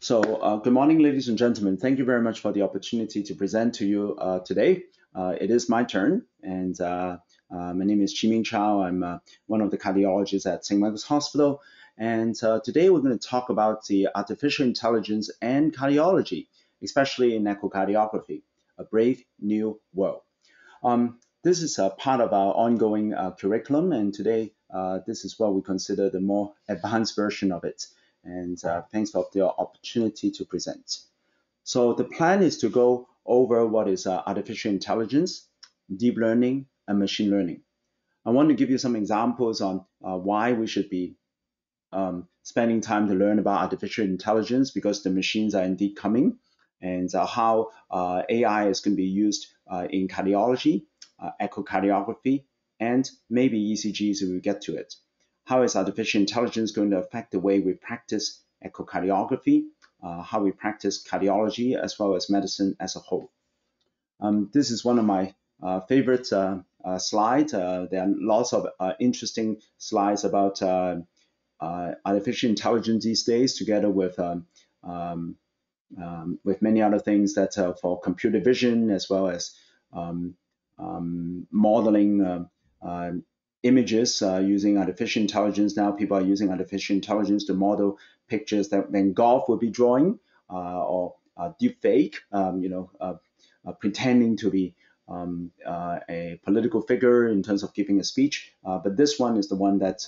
So, uh, good morning, ladies and gentlemen. Thank you very much for the opportunity to present to you uh, today. Uh, it is my turn, and uh, uh, my name is Chi-Ming Chow. I'm uh, one of the cardiologists at St. Michael's Hospital, and today we're going to talk about the artificial intelligence and cardiology, especially in echocardiography, a brave new world. Um, this is a part of our ongoing curriculum, and today this is what we consider the more advanced version of it and uh, thanks for the opportunity to present. So the plan is to go over what is uh, artificial intelligence, deep learning, and machine learning. I want to give you some examples on uh, why we should be um, spending time to learn about artificial intelligence because the machines are indeed coming, and uh, how uh, AI is going to be used uh, in cardiology, echocardiography, and maybe ECGs if we get to it how is artificial intelligence going to affect the way we practice echocardiography, uh, how we practice cardiology, as well as medicine as a whole. Um, this is one of my uh, favorite uh, uh slides. Uh, there are lots of uh, interesting slides about artificial intelligence these days, together with um, um, um with many other things that for computer vision as well as um, um, modeling images uh, using artificial intelligence. Now people are using artificial intelligence to model pictures that Van Gogh would be drawing uh, or uh, deep fake, um, you know, uh, uh, pretending to be um, uh, a political figure in terms of giving a speech. but this one is the one that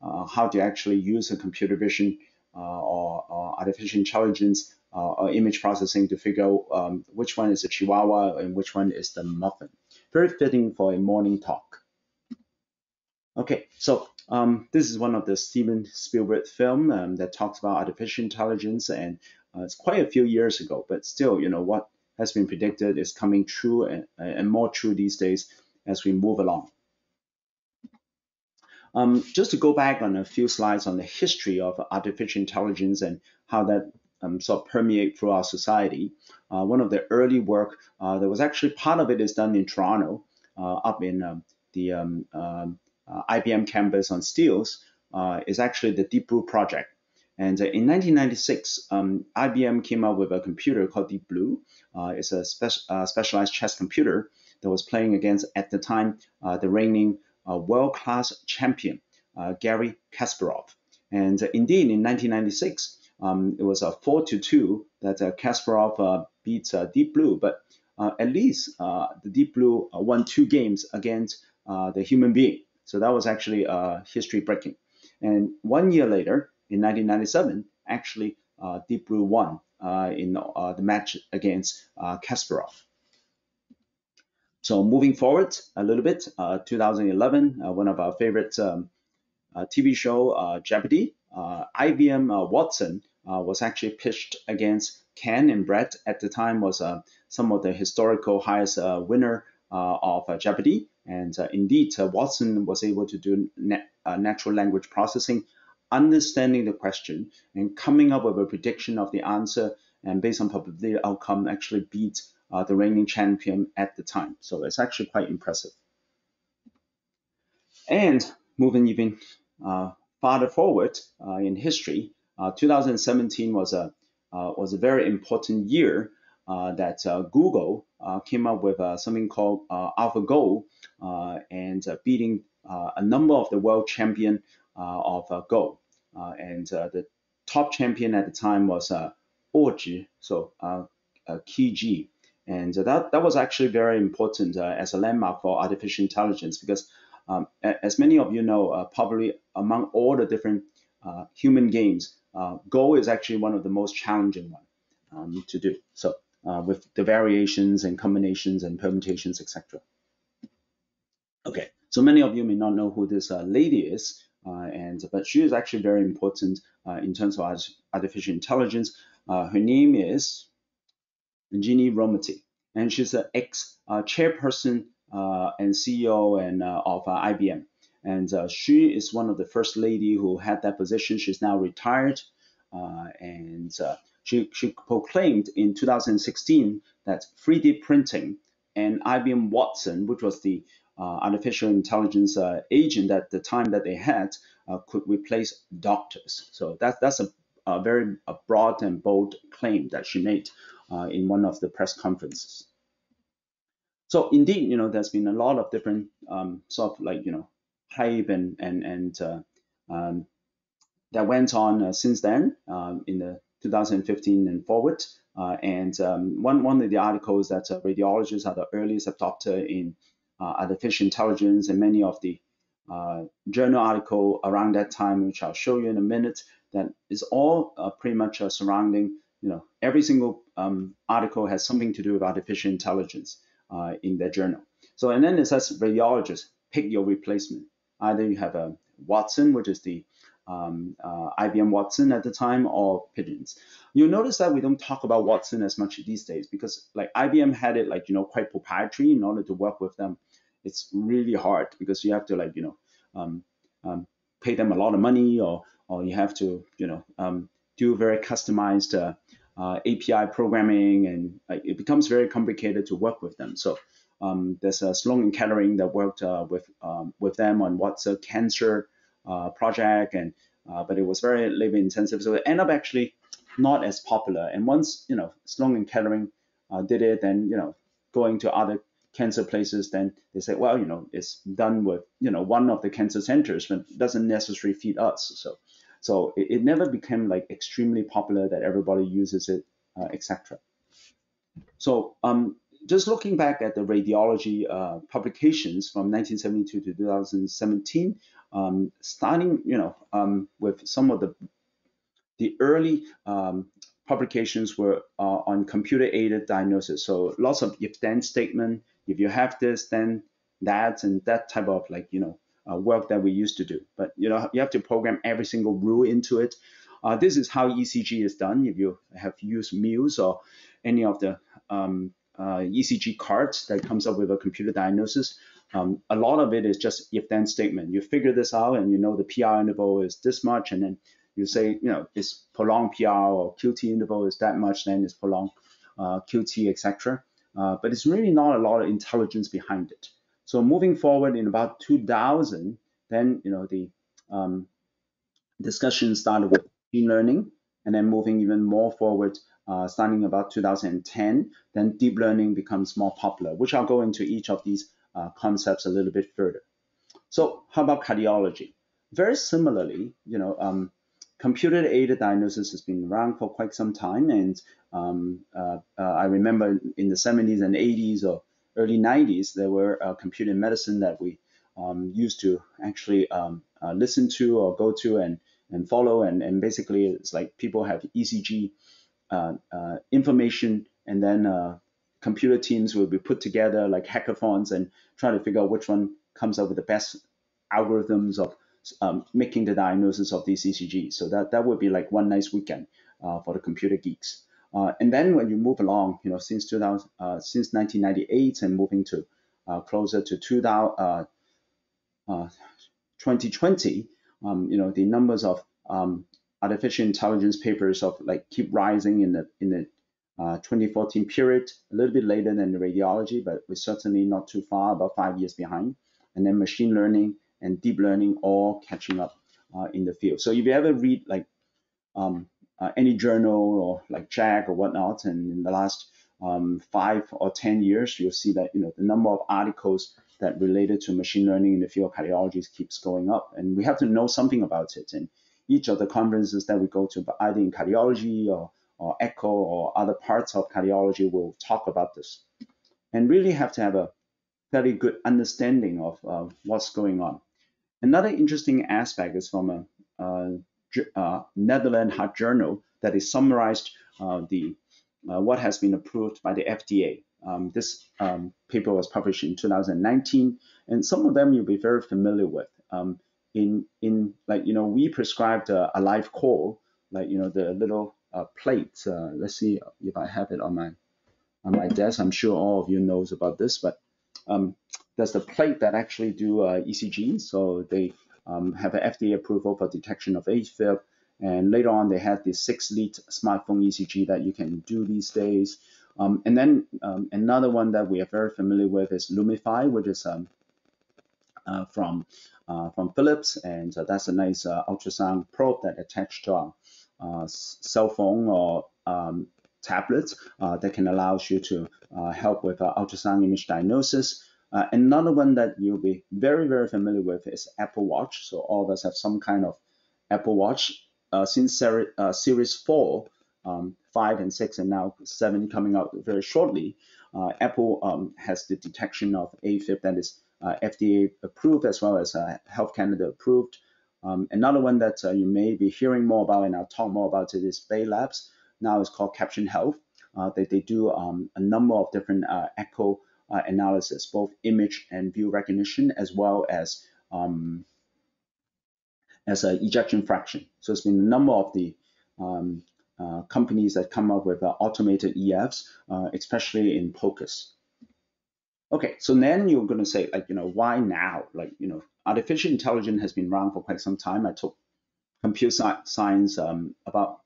how to actually use a computer vision or, or, artificial intelligence or image processing to figure out um, which one is a chihuahua and which one is the muffin. Very fitting for a morning talk. Okay, so um, this is one of the Steven Spielberg film um, that talks about artificial intelligence, and uh, it's quite a few years ago, but still, you know, what has been predicted is coming true and, and more true these days as we move along. Um, just to go back on a few slides on the history of artificial intelligence and how that um, sort of permeate through our society. Uh, one of the early work uh, that was actually part of it is done in Toronto, uh, up in um, the um, um, IBM campus on Steeles uh, is actually the Deep Blue project. And uh, in 1996, um, IBM came up with a computer called Deep Blue. it's a spe- specialized chess computer that was playing against, at the time, the reigning world-class champion, Garry Kasparov. And indeed, in 1996, um, it was a 4 to 2 that uh, Kasparov uh, beat uh, Deep Blue, but at least the Deep Blue won two games against the human being. So that was actually uh, history breaking. And one year later, in 1997, actually uh, Deep Blue won uh, in uh, the match against uh, Kasparov. So moving forward a little bit, uh, 2011, one of our favorite um, TV show, Jeopardy, IBM Watson was actually pitched against Ken and Brett. At the time, was some of the historical highest winner of Jeopardy. And uh, indeed, uh, Watson was able to do uh, natural language processing, understanding the question and coming up with a prediction of the answer, and based on probability outcome, actually beat uh, the reigning champion at the time. So it's actually quite impressive. And moving even uh, farther forward uh, in history, 2017 was a was a very important year uh, that uh, Google uh, came up with something called AlphaGo and beating a number of the world champion of Go. and the top champion at the time was uh, Orji, so uh, Ji. And that, that was actually very important as a landmark for artificial intelligence because um, as many of you know, uh, probably among all the different uh, human games, uh, Go is actually one of the most challenging one um, to do. So uh, with the variations and combinations and permutations, etc. Okay, so many of you may not know who this uh, lady is, uh, and but she is actually very important uh, in terms of artificial intelligence. Uh, her name is Ginni Rometty, and she's an ex-chairperson and CEO and of IBM. And she is one of the first lady who had that position. She's now retired, and she, she proclaimed in 2016 that 3D printing and IBM Watson, which was the uh, artificial intelligence uh, agent at the time that they had, uh, could replace doctors. So that, that's a, a very a broad and bold claim that she made uh, in one of the press conferences. So indeed, you know, there's been a lot of different um, sort of like you know hype and and and uh, um, that went on uh, since then um, in the 2015 and forward. Uh, and um, one one of the articles that uh, radiologists are the earliest adopter in uh, artificial intelligence, and many of the journal article around that time, which I'll show you in a minute, that is all pretty much surrounding, you know, every single um, article has something to do with artificial intelligence in their journal. So, and then it says radiologists, pick your replacement. Either you have a Watson, which is the um, uh, IBM Watson at the time, or Pigeons. You'll notice that we don't talk about Watson as much these days because like IBM had it like you know quite proprietary in order to work with them. It's really hard because you have to like you know um, um, pay them a lot of money or or you have to you know um, do very customized uh, uh, API programming and it becomes very complicated to work with them. So um, there's a Sloan and Kettering that worked uh, with um, with them on Watson cancer project, and uh, but it was very labor intensive, so it ended up actually not as popular. And once you know Sloan and Kettering uh, did it, then you know going to other cancer places, then they say, well, you know, it's done with you know one of the cancer centers, but doesn't necessarily feed us. So so it, it never became like extremely popular that everybody uses it, uh, etc. So um, just looking back at the radiology uh, publications from 1972 to 2017, um, starting you know um, with some of the the early um, publications were uh, on computer-aided diagnosis. So lots of if-then statement. If you have this, then that, and that type of like you know uh, work that we used to do. But you know you have to program every single rule into it. Uh, this is how ECG is done. If you have used Muse or any of the um, ECG cards that comes up with a computer diagnosis, um, a lot of it is just if-then statement. You figure this out, and you know the PR interval is this much, and then you say, you know, it's prolonged PR or QT interval is that much, then it's prolonged uh, QT, etc. Uh, but it's really not a lot of intelligence behind it. So moving forward in about 2000, then you know the um, discussion started with machine learning, and then moving even more forward, uh, starting about 2010, then deep learning becomes more popular, which I'll go into each of these uh, concepts a little bit further. So how about cardiology? Very similarly, you know, um, computer-aided diagnosis has been around for quite some time, and um, uh, uh, I remember in the 70s and 80s or early 90s, there were uh, computer medicine that we um, used to actually um, uh, listen to or go to and and follow, and, and basically it's like people have ECG information, and then computer teams will be put together like hackathons and try to figure out which one comes up with the best algorithms of um, making the diagnosis of these ECGs. So that, that would be like one nice weekend uh, for the computer geeks. Uh, and then when you move along, you know, since 2000, uh, since 1998 and moving to uh, closer to 2000, 2020, uh, um, you know, the numbers of um, artificial intelligence papers of like keep rising in the in the uh, 2014 period, a little bit later than the radiology, but we're certainly not too far, about five years behind. And then machine learning and deep learning all catching up uh, in the field. So if you ever read like um, uh, any journal or like JACC or whatnot, and in the last um, five or 10 years, you'll see that you know the number of articles that related to machine learning in the field of cardiology keeps going up. And we have to know something about it. And each of the conferences that we go to, either in cardiology or or echo or other parts of cardiology will talk about this and really have to have a very good understanding of uh, what's going on. Another interesting aspect is from a Netherlands Heart Journal that is summarized uh, the uh, what has been approved by the FDA. Um, this um, paper was published in 2019, and some of them you'll be very familiar with. Um, in in like you know we prescribed a, a AliveCor, like you know the little uh, plate. Uh, let's see if I have it on my on my desk. I'm sure all of you knows about this, but um, there's the plate that actually do uh, ECG. So they um, have an FDA approval for detection of AFib. And later on, they had the six lead smartphone ECG that you can do these days. Um, and then um, another one that we are very familiar with is Lumify, which is um, uh, from from Philips, and uh, that's a nice uh, ultrasound probe that attached to our uh, cell phone or um, uh, that can allow you to uh, help with uh, ultrasound image diagnosis. Uh, another one that you'll be very, very familiar with is Apple Watch. So all of us have some kind of Apple Watch. since seri Series 4, um, 5 and 6, and now 7 coming out very shortly, Apple um, has the detection of AFib that is FDA approved as well as Health Canada approved. Um, another one that uh, you may be hearing more about, and I'll talk more about it, is Bay Labs. Now it's called Caption Health. Uh, they, they do um, a number of different uh, echo uh, analysis, both image and view recognition, as well as um, as an ejection fraction. So it's been a number of the um, uh, companies that come up with uh, automated EFs, especially in POCUS. Okay, so then you're going to say, like, you know, why now? Like, you know, artificial intelligence has been around for quite some time. I took computer science um, about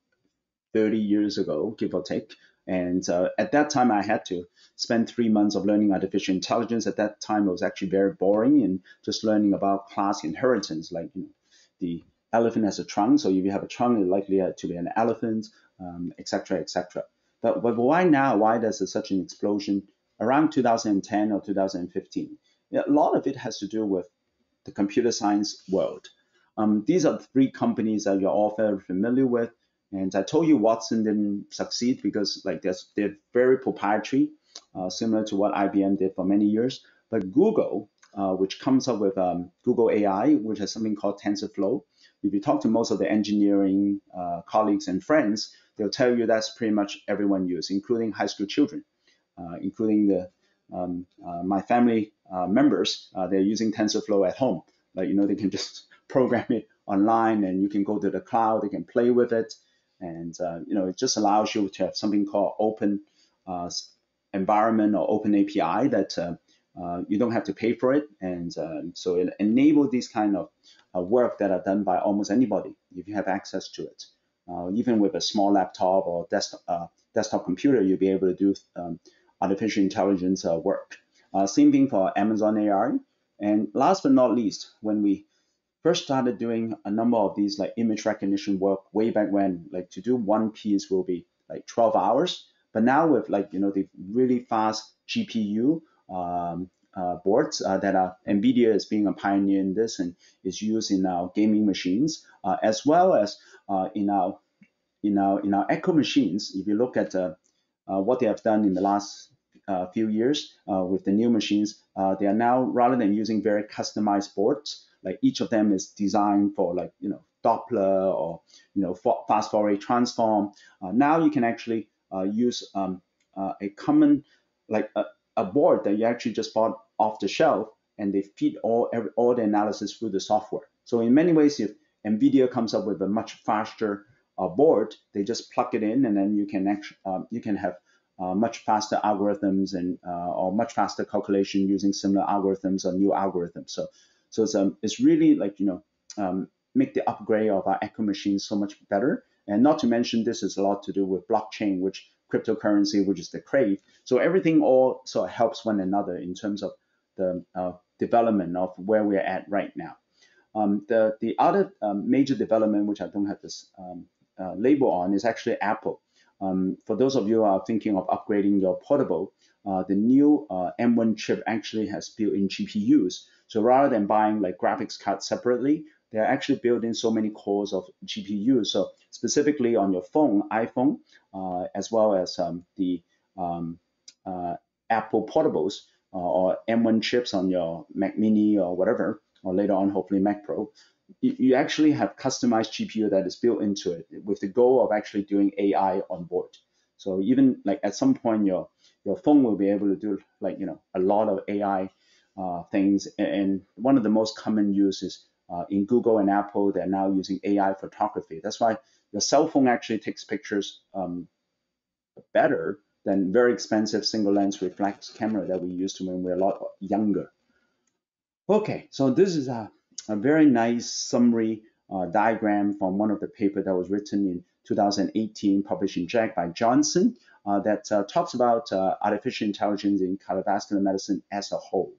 30 years ago, give or take. And uh, at that time, I had to spend three months of learning artificial intelligence. At that time, it was actually very boring and just learning about class inheritance, like you know, the elephant has a trunk. So if you have a trunk, it's likely to be an elephant, etc., um, etc. Et but, but why now? Why does such an explosion around 2010 or 2015? A lot of it has to do with the computer science world. Um, these are three companies that you're all very familiar with. And I told you Watson didn't succeed because like they're, very proprietary, uh, similar to what IBM did for many years. But Google, uh, which comes up with um, Google AI, which has something called TensorFlow. If you talk to most of the engineering uh, colleagues and friends, they'll tell you that's pretty much everyone uses, including high school children, including the um, uh, my family uh, members, uh, they're using TensorFlow at home. Like, you know, they can just program it online and you can go to the cloud, they can play with it. And, you know, it just allows you to have something called open environment or open API that uh, you don't have to pay for it. And um, so it enables these kind of uh, work that are done by almost anybody if you have access to it. Uh, even with a small laptop or desktop, desktop computer, you'll be able to do um, artificial intelligence uh, work. Uh, same thing for Amazon AI. And last but not least, when we first started doing a number of these like image recognition work way back when, like to do one piece will be like 12 hours. But now with like, you know, the really fast GPU um, uh, boards uh, that are NVIDIA is being a pioneer in this and is used in our gaming machines, uh, as well as uh, in our in our in our Echo machines. If you look at what they have done in the last uh, few years uh, with the new machines, they are now rather than using very customized boards, like each of them is designed for like you know Doppler or you know fast Fourier transform. now you can actually use um, a common like a, a board that you actually just bought off the shelf and they feed all every, all the analysis through the software. So in many ways, if NVIDIA comes up with a much faster uh, board, they just plug it in, and then you can actually um, you can have uh, much faster algorithms and uh, or much faster calculation using similar algorithms or new algorithms. So so it's um, it's really like you know um, make the upgrade of our Echo machines so much better. And not to mention this is a lot to do with blockchain, which cryptocurrency, which is the Crave. So everything all sort of helps one another in terms of the uh, development of where we're at right now. Um, the the other um, major development, which I don't have this um, uh, label on is actually Apple. Um, for those of you who are thinking of upgrading your portable, uh, the new uh, M1 chip actually has built-in GPUs. So rather than buying like graphics cards separately, they're actually building so many cores of GPUs. So specifically on your phone, iPhone, uh, as well as um, the um, uh, Apple portables uh, or M1 chips on your Mac Mini or whatever, or later on hopefully Mac Pro, you actually have customized GPU that is built into it with the goal of actually doing AI on board. So even like at some point your your phone will be able to do like you know a lot of AI uh, things. And one of the most common uses uh, in Google and Apple, they're now using AI photography. That's why your cell phone actually takes pictures um, better than very expensive single lens reflex camera that we used to when we were a lot younger. Okay, so this is a a very nice summary uh, diagram from one of the paper that was written in 2018, published in JACC by Johnson, uh, that uh, talks about uh, artificial intelligence in cardiovascular medicine as a whole.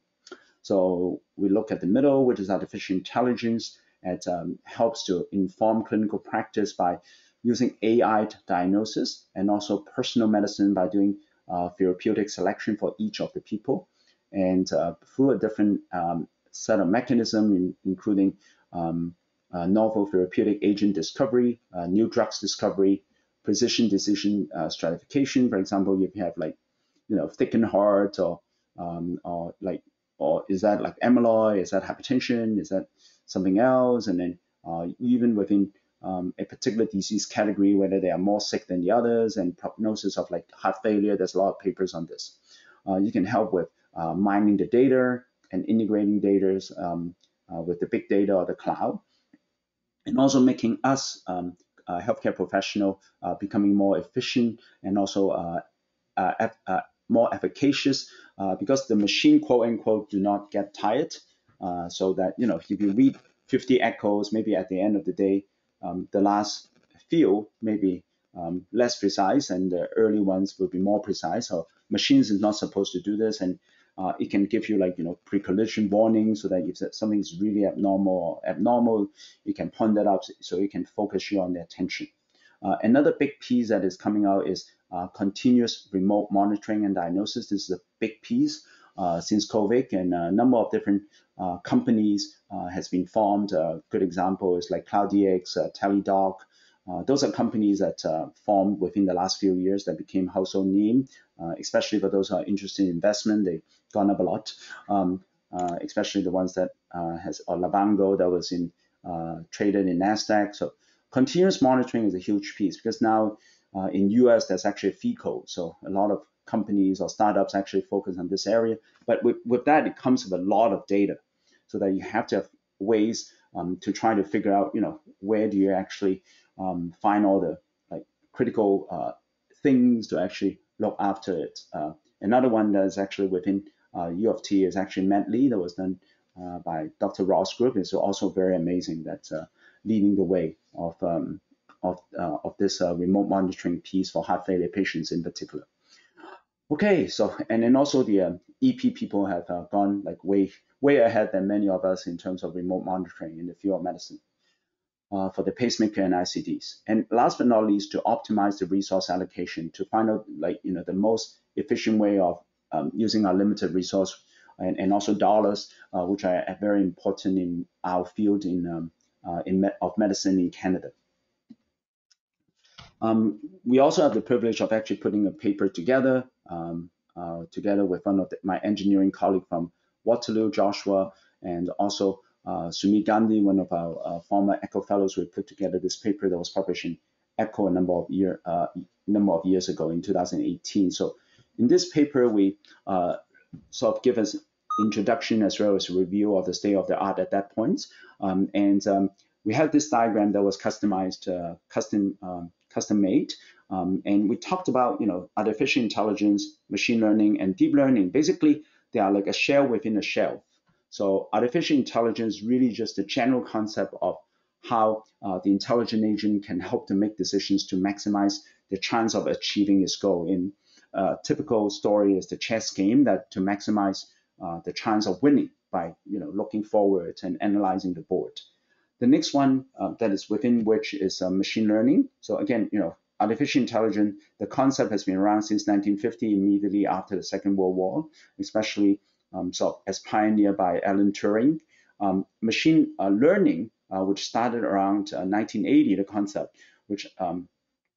So we look at the middle, which is artificial intelligence. It um, helps to inform clinical practice by using AI diagnosis and also personal medicine by doing uh, therapeutic selection for each of the people. And uh, through a different um, set of mechanism, in, including um, uh, novel therapeutic agent discovery, uh, new drugs discovery, precision decision uh, stratification. For example, if you have like, you know, thickened heart or um, or like, or is that like amyloid? Is that hypertension? Is that something else? And then uh, even within um, a particular disease category, whether they are more sick than the others, and prognosis of like heart failure. There's a lot of papers on this. Uh, you can help with uh, mining the data and integrating data um, uh, with the big data or the cloud, and also making us um, healthcare professional uh, becoming more efficient and also uh, more efficacious because the machine quote unquote do not get tired. so that you know if you read 50 echoes, maybe at the end of the day, um, the last few may be um, less precise and the early ones will be more precise. So machines is not supposed to do this and uh, it can give you like, you know, pre-collision warning so that if something is really abnormal or abnormal, you can point that out so it can focus you on the attention. Uh, another big piece that is coming out is uh, continuous remote monitoring and diagnosis. This is a big piece uh, since COVID and a number of different uh, companies uh, has been formed. A good example is like CloudDX, uh, Teladoc. Uh, those are companies that uh, formed within the last few years that became household name, especially for those who are interested in investment. They've gone up a lot, um, especially the ones that has or Livongo that was in traded in Nasdaq. So continuous monitoring is a huge piece because now in US there's actually a fee code. So a lot of companies or startups actually focus on this area. But with, with that, it comes with a lot of data so that you have to have ways um, to try to figure out, you know, where do you actually um, find all the like critical uh, things to actually look after it. Uh, another one that is actually within uh, U of T is actually Medly that was done uh, by Dr. Ross Group. It's also very amazing that uh, leading the way of um, of, uh, of this remote monitoring piece for heart failure patients in particular. Okay, so and then also the um, EP people have gone like way way ahead than many of us in terms of remote monitoring in the field of medicine uh, for the pacemaker and ICDs. And last but not least, to optimize the resource allocation to find out like you know the most efficient way of um, using our limited resource and, and also dollars, uh, which are very important in our field in um, uh, in me of medicine in Canada. Um, we also have the privilege of actually putting a paper together, um, uh, together with one of the, my engineering colleague from Waterloo, Joshua, and also uh, Sumit Gandhi, one of our uh, former ECHO fellows. We put together this paper that was published in ECHO a number of year uh, number of years ago in 2018. So in this paper, we uh, sort of give us introduction as well as a review of the state of the art at that point. Um, and um, we had this diagram that was customized, uh, custom um, custom made. Um, and we talked about, you know, artificial intelligence, machine learning, and deep learning. Basically, they are like a shell within a shell. So artificial intelligence really just a general concept of how uh, the intelligent agent can help to make decisions to maximize the chance of achieving its goal. In a uh, typical story is the chess game that to maximize uh, the chance of winning by you know looking forward and analyzing the board. The next one uh, that is within which is uh, machine learning. So again, you know, artificial intelligence, the concept has been around since 1950, immediately after the Second World War, especially um, so as pioneered by Alan Turing. Um, machine uh, learning, uh, which started around 1980, uh, the concept, which um,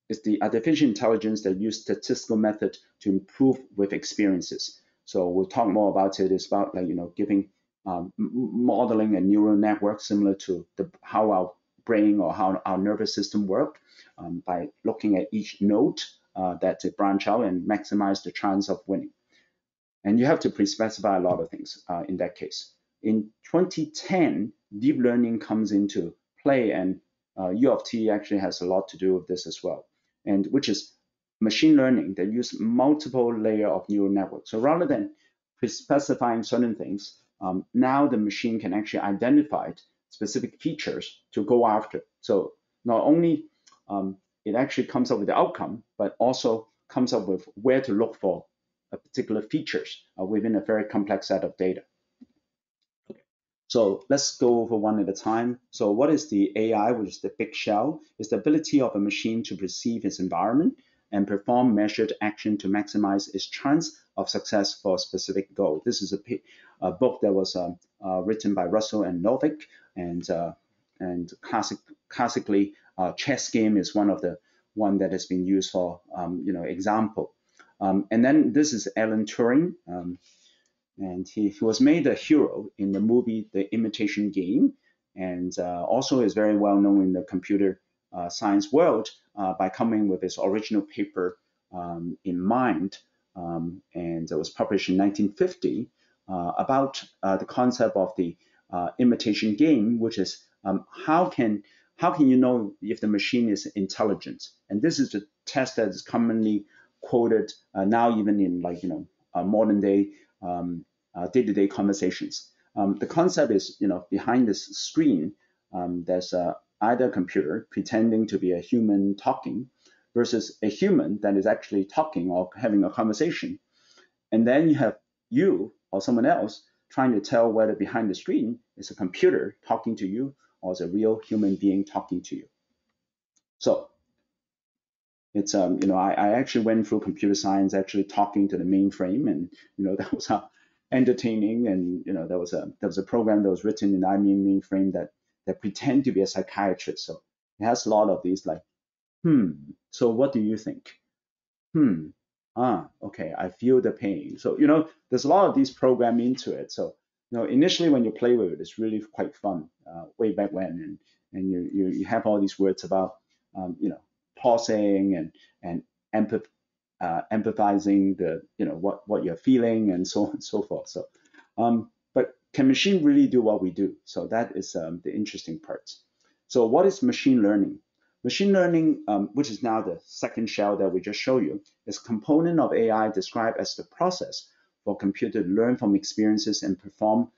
is the artificial intelligence that use statistical method to improve with experiences. So we'll talk more about it. It's about like you know giving um, modeling a neural network similar to the, how our brain or how our nervous system work um, by looking at each node uh, that to branch out and maximize the chance of winning. And you have to pre-specify a lot of things uh, in that case. In 2010, deep learning comes into play, and uh, U of T actually has a lot to do with this as well, and which is machine learning that use multiple layer of neural networks. So rather than pre-specifying certain things, um, now the machine can actually identify specific features to go after. So not only um, it actually comes up with the outcome, but also comes up with where to look for a particular features uh, within a very complex set of data. So let's go over one at a time. So what is the AI, which is the big shell? Is the ability of a machine to perceive its environment and perform measured action to maximize its chance of success for a specific goal. This is a, a book that was uh, uh, written by Russell and Norvig, and uh, and classic, classically, uh, chess game is one of the one that has been used for um, you know example. Um, and then this is Alan Turing, um, and he, he, was made a hero in the movie The Imitation Game, and uh, also is very well known in the computer science world uh, by coming with his original paper um, in mind, um, and it was published in 1950 uh, about uh, the concept of the uh, imitation game, which is um, how can how can you know if the machine is intelligent? And this is the test that is commonly quoted uh, now, even in like you know uh, modern day um, day-to-day conversations. Um, the concept is you know behind this screen, um, there's either a computer pretending to be a human talking versus a human that is actually talking or having a conversation. And then you have you or someone else trying to tell whether behind the screen is a computer talking to you or is a real human being talking to you. So it's um, you know I, I actually went through computer science actually talking to the mainframe and you know that was uh, entertaining and you know there was a there was a program that was written in IBM mainframe that that pretend to be a psychiatrist. So it has a lot of these like, hmm, so what do you think? Hmm, ah, okay, I feel the pain. So, you know, there's a lot of these programmed into it. So, you know, initially when you play with it, it's really quite fun uh, way back when. And, and you, you, you have all these words about, um, you know, pausing and, and empath, uh, empathizing the, you know, what, what you're feeling and so on and so forth. So, um, can machine really do what we do? So that is um, the interesting part. So what is machine learning? Machine learning, um, which is now the second shell that we just showed you, is component of AI described as the process for computer to learn from experiences and perform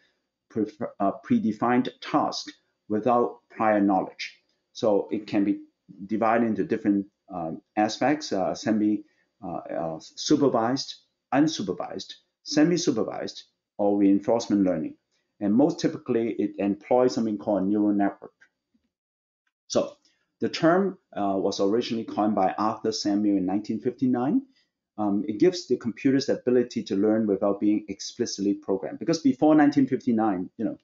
pre uh, predefined tasks without prior knowledge. So it can be divided into different um, aspects, uh, semi uh, uh supervised, unsupervised, semi-supervised, or reinforcement learning. And most typically, it employs something called a neural network. So the term uh, was originally coined by Arthur Samuel in 1959. Um, it gives the computers the ability to learn without being explicitly programmed. Because before 1959, you know,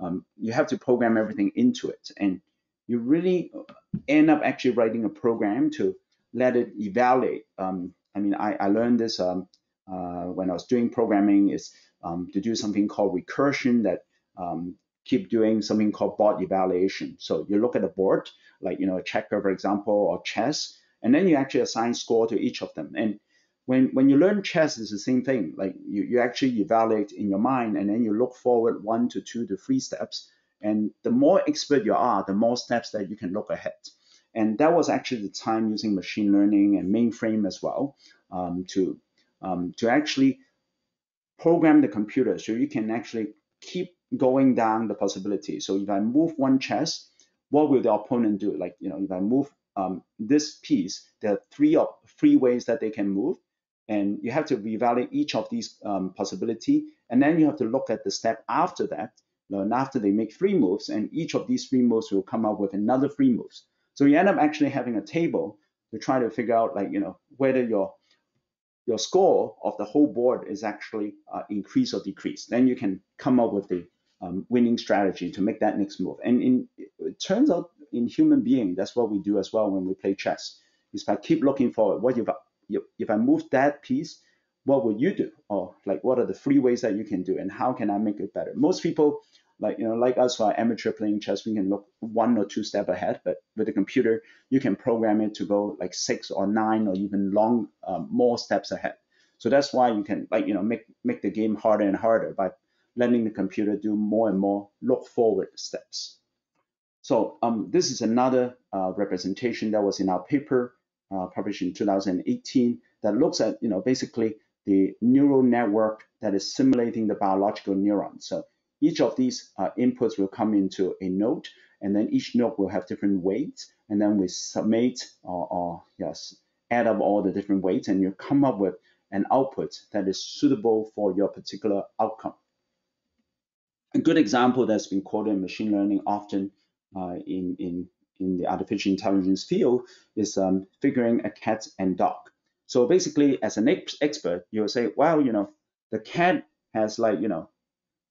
um, you have to program everything into it, and you really end up actually writing a program to let it evaluate. Um, I mean, I, I learned this um, uh, when I was doing programming is um, to do something called recursion that um, keep doing something called board evaluation. So you look at a board, like you know a checker, for example, or chess, and then you actually assign score to each of them. And when when you learn chess, it's the same thing. Like you, you actually evaluate in your mind, and then you look forward one to two to three steps. And the more expert you are, the more steps that you can look ahead. And that was actually the time using machine learning and mainframe as well um, to um, to actually program the computer so you can actually keep going down the possibility. So if I move one chess, what will the opponent do? Like, you know, if I move um, this piece, there are three of three ways that they can move. And you have to evaluate each of these um, possibility. And then you have to look at the step after that. And after they make three moves, and each of these three moves will come up with another three moves. So you end up actually having a table to try to figure out like, you know, whether your your score of the whole board is actually uh, increase or decrease. Then you can come up with the um, winning strategy to make that next move. And in, it turns out in human being, that's what we do as well when we play chess. Is I keep looking forward. What if I, if I move that piece, what would you do? Or like, what are the three ways that you can do, and how can I make it better? Most people, like you know, like us who are amateur playing chess, we can look one or two step ahead. But with the computer, you can program it to go like six or nine or even long um, more steps ahead. So that's why you can like you know make make the game harder and harder by letting the computer do more and more look forward steps. So um, this is another uh, representation that was in our paper uh, published in 2018 that looks at, you know, basically the neural network that is simulating the biological neuron. So each of these uh, inputs will come into a node, and then each node will have different weights, and then we submit or, or yes, add up all the different weights, and you come up with an output that is suitable for your particular outcome. a good example that's been quoted in machine learning often uh, in, in, in the artificial intelligence field is um, figuring a cat and dog. So basically, as an ex expert, you'll say, well, you know, the cat has like, you know,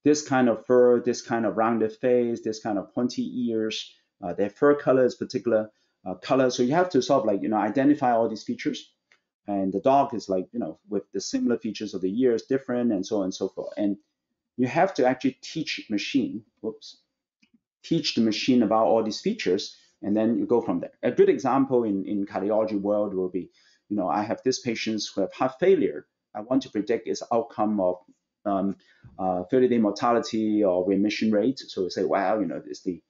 this kind of fur, this kind of rounded face, this kind of pointy ears, uh, their fur color is particular uh, color. So you have to sort of like, you know, identify all these features. And the dog is like, you know, with the similar features of the ears different and so on and so forth. And you have to actually teach machine, whoops, teach the machine about all these features, and then you go from there. A good example in, in cardiology world will be, you know, I have these patients who have heart failure. I want to predict its outcome of um, uh, 30-day mortality or remission rate. So you say, wow, you know, it's the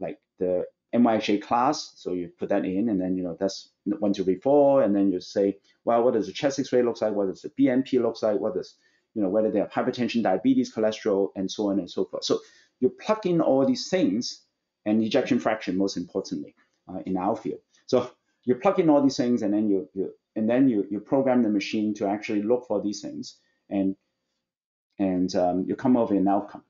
like the NYHA class. So you put that in, and then you know that's one, two, three, four, and then you say, well, what does the chest X-ray looks like? What does the BNP looks like? What does you know, whether they have hypertension, diabetes, cholesterol, and so on and so forth. So you plug in all these things and ejection fraction, most importantly, uh, in our field. So you plug in all these things and then you, you and then you, you program the machine to actually look for these things and and um, you come up with an outcome.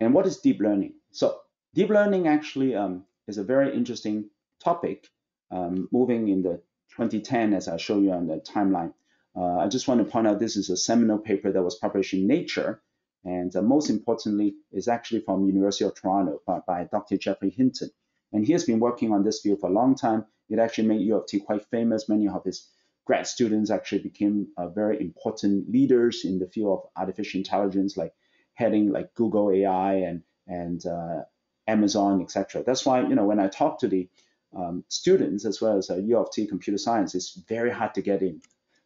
And what is deep learning? So deep learning actually um, is a very interesting topic um, moving in the 2010 as I show you on the timeline. Uh, I just want to point out this is a seminal paper that was published in Nature, and uh, most importantly, is actually from University of Toronto by, by, Dr. Geoffrey Hinton. And he has been working on this field for a long time. It actually made U of T quite famous. Many of his grad students actually became uh, very important leaders in the field of artificial intelligence, like heading like Google AI and and uh, Amazon, etc. That's why you know when I talk to the um, students as well as uh, U of T computer science, it's very hard to get in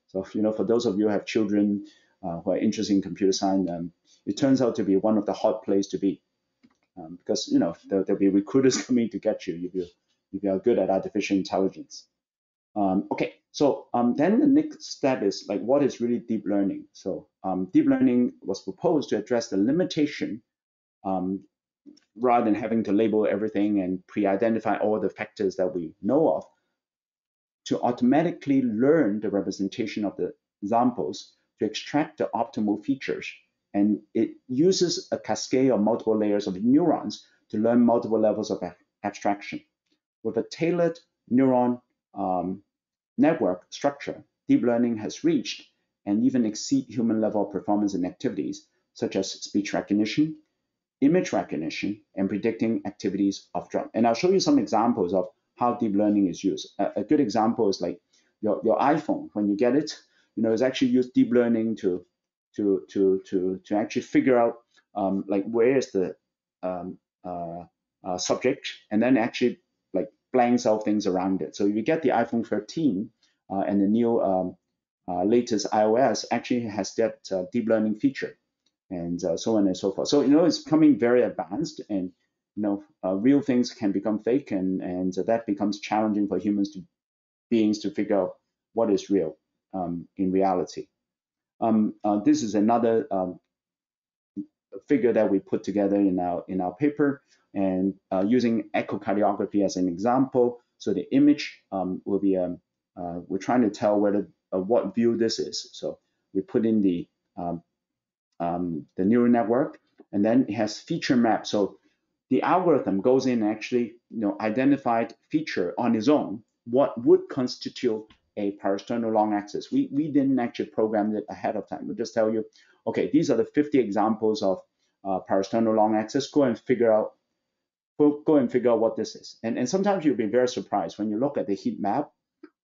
so, you know, for those of you who have children uh, who are interested in computer science, um, it turns out to be one of the hot place to be um, because, you know, there, will be recruiters coming to get you if you, if you are good at artificial intelligence. Um, okay, so um, then the next step is like, what is really deep learning? So um, deep learning was proposed to address the limitation um, rather than having to label everything and pre-identify all the factors that we know of to automatically learn the representation of the examples to extract the optimal features. And it uses a cascade of multiple layers of neurons to learn multiple levels of abstraction. With a tailored neuron um, network structure, deep learning has reached and even exceed human level performance in activities such as speech recognition, image recognition, and predicting activities of drug. And I'll show you some examples of how deep learning is used. A, a, good example is like your, your iPhone. When you get it, you know, it's actually used deep learning to to to to to actually figure out um, like where is the um, uh, uh, subject, and then actually blanks out things around it. So if you get the iPhone 13 uh, and the new um, uh, latest iOS, actually has that uh, deep learning feature, and uh, so on and so forth. So you know, it's becoming very advanced and you know, uh, real things can become fake, and and that becomes challenging for humans to beings to figure out what is real um, in reality. Um, uh, this is another um, figure that we put together in our in our paper, and uh, using echocardiography as an example. So the image um, will be um, uh, we're trying to tell whether uh, what view this is. So we put in the um, the neural network, and then it has feature map. So the algorithm goes in and actually you know identified feature on its own what would constitute a parasternal long axis. We, we didn't actually program it ahead of time. We just tell you, okay, these are the 50 examples of uh, parasternal long axis. Go and figure out go, go and figure out what this is. And, and sometimes you'll be very surprised when you look at the heat map.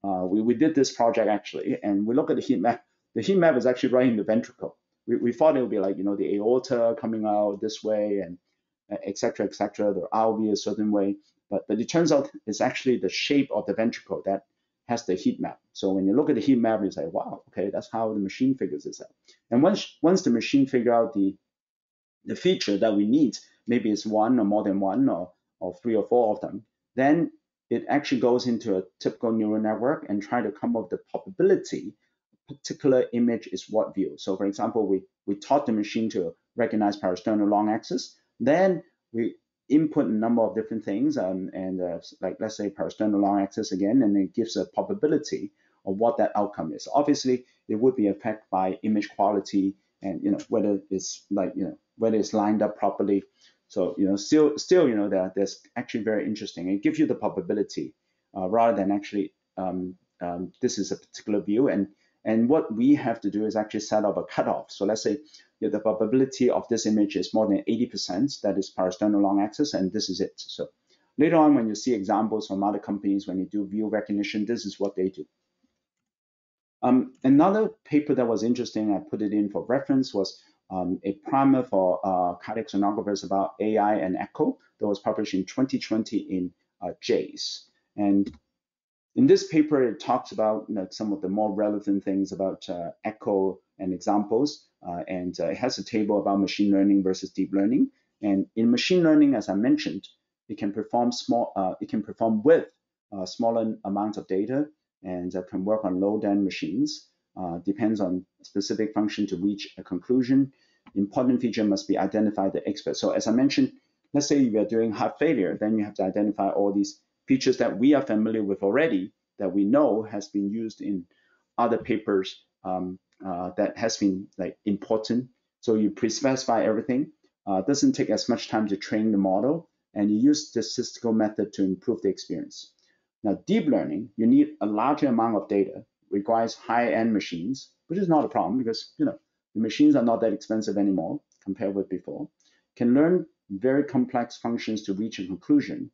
Uh, we, we did this project actually, and we look at the heat map. The heat map is actually right in the ventricle. We, we thought it would be like, you know, the aorta coming out this way and etc., etc. The R will be a certain way, but but it turns out it's actually the shape of the ventricle that has the heat map. So when you look at the heat map, you say, wow, okay, that's how the machine figures this out. And once once the machine figure out the the feature that we need, maybe it's one or more than one or or three or four of them, then it actually goes into a typical neural network and try to come up with the probability particular image is what view. So for example, we, we taught the machine to recognize parasternal long axis. Then we input a number of different things, um, and uh, like let's say parasternal long axis again, and it gives a probability of what that outcome is. Obviously, it would be affected by image quality and you know whether it's like you know whether it's lined up properly. So you know still still you know that that's actually very interesting. It gives you the probability uh, rather than actually um, um, this is a particular view and and what we have to do is actually set up a cutoff. So let's say yeah, the probability of this image is more than 80%, that is parasternal long axis, and this is it. So later on, when you see examples from other companies, when you do view recognition, this is what they do. Um, another paper that was interesting, I put it in for reference, was um, a primer for uh, cardiac sonographers about AI and echo that was published in 2020 in uh, JASE. And in this paper, it talks about you know, some of the more relevant things about uh, echo and examples, uh, and uh, it has a table about machine learning versus deep learning. And in machine learning, as I mentioned, it can perform small, uh, it can perform with a smaller amount of data and can work on low-end machines. Depends on specific function to reach a conclusion. Important feature must be identified the expert. So as I mentioned, let's say you are doing heart failure, then you have to identify all these features that we are familiar with already that we know has been used in other papers um, uh, that has been like important. So you pre-specify everything. Uh, doesn't take as much time to train the model, and you use statistical method to improve the experience. Now, deep learning, you need a larger amount of data, requires high-end machines, which is not a problem because you know the machines are not that expensive anymore compared with before. Can learn very complex functions to reach a conclusion,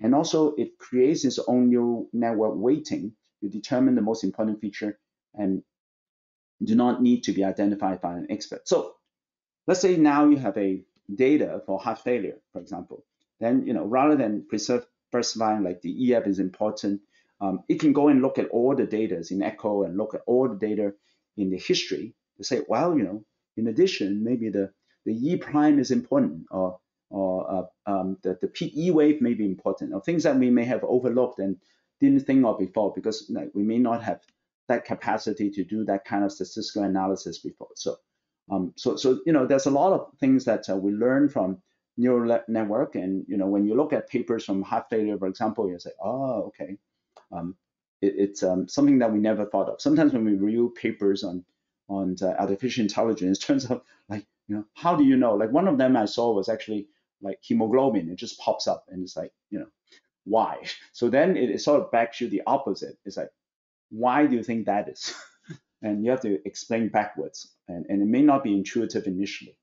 and also it creates its own neural network weighting to determine the most important feature and do not need to be identified by an expert. So let's say now you have a data for heart failure, for example. Then, you know, rather than preserve first line like the EF is important, um, it can go and look at all the data in Echo and look at all the data in the history to say, well, you know, in addition, maybe the, the E prime is important or or uh, um, the, the peak E wave may be important, or things that we may have overlooked and didn't think of before because we may not have that capacity to do that kind of statistical analysis before. So, um, so, so you know, there's a lot of things that uh, we learn from neural network, and you know, when you look at papers from heart failure, for example, you say, oh, okay, um, it, it's um, something that we never thought of. Sometimes when we review papers on on uh, artificial intelligence, it turns out like, you know, how do you know? Like one of them I saw was actually like hemoglobin, it just pops up and it's like, you know, why? So then it, it sort of backs you the opposite. It's like, why do you think that is? and you have to explain backwards. And, and it may not be intuitive initially.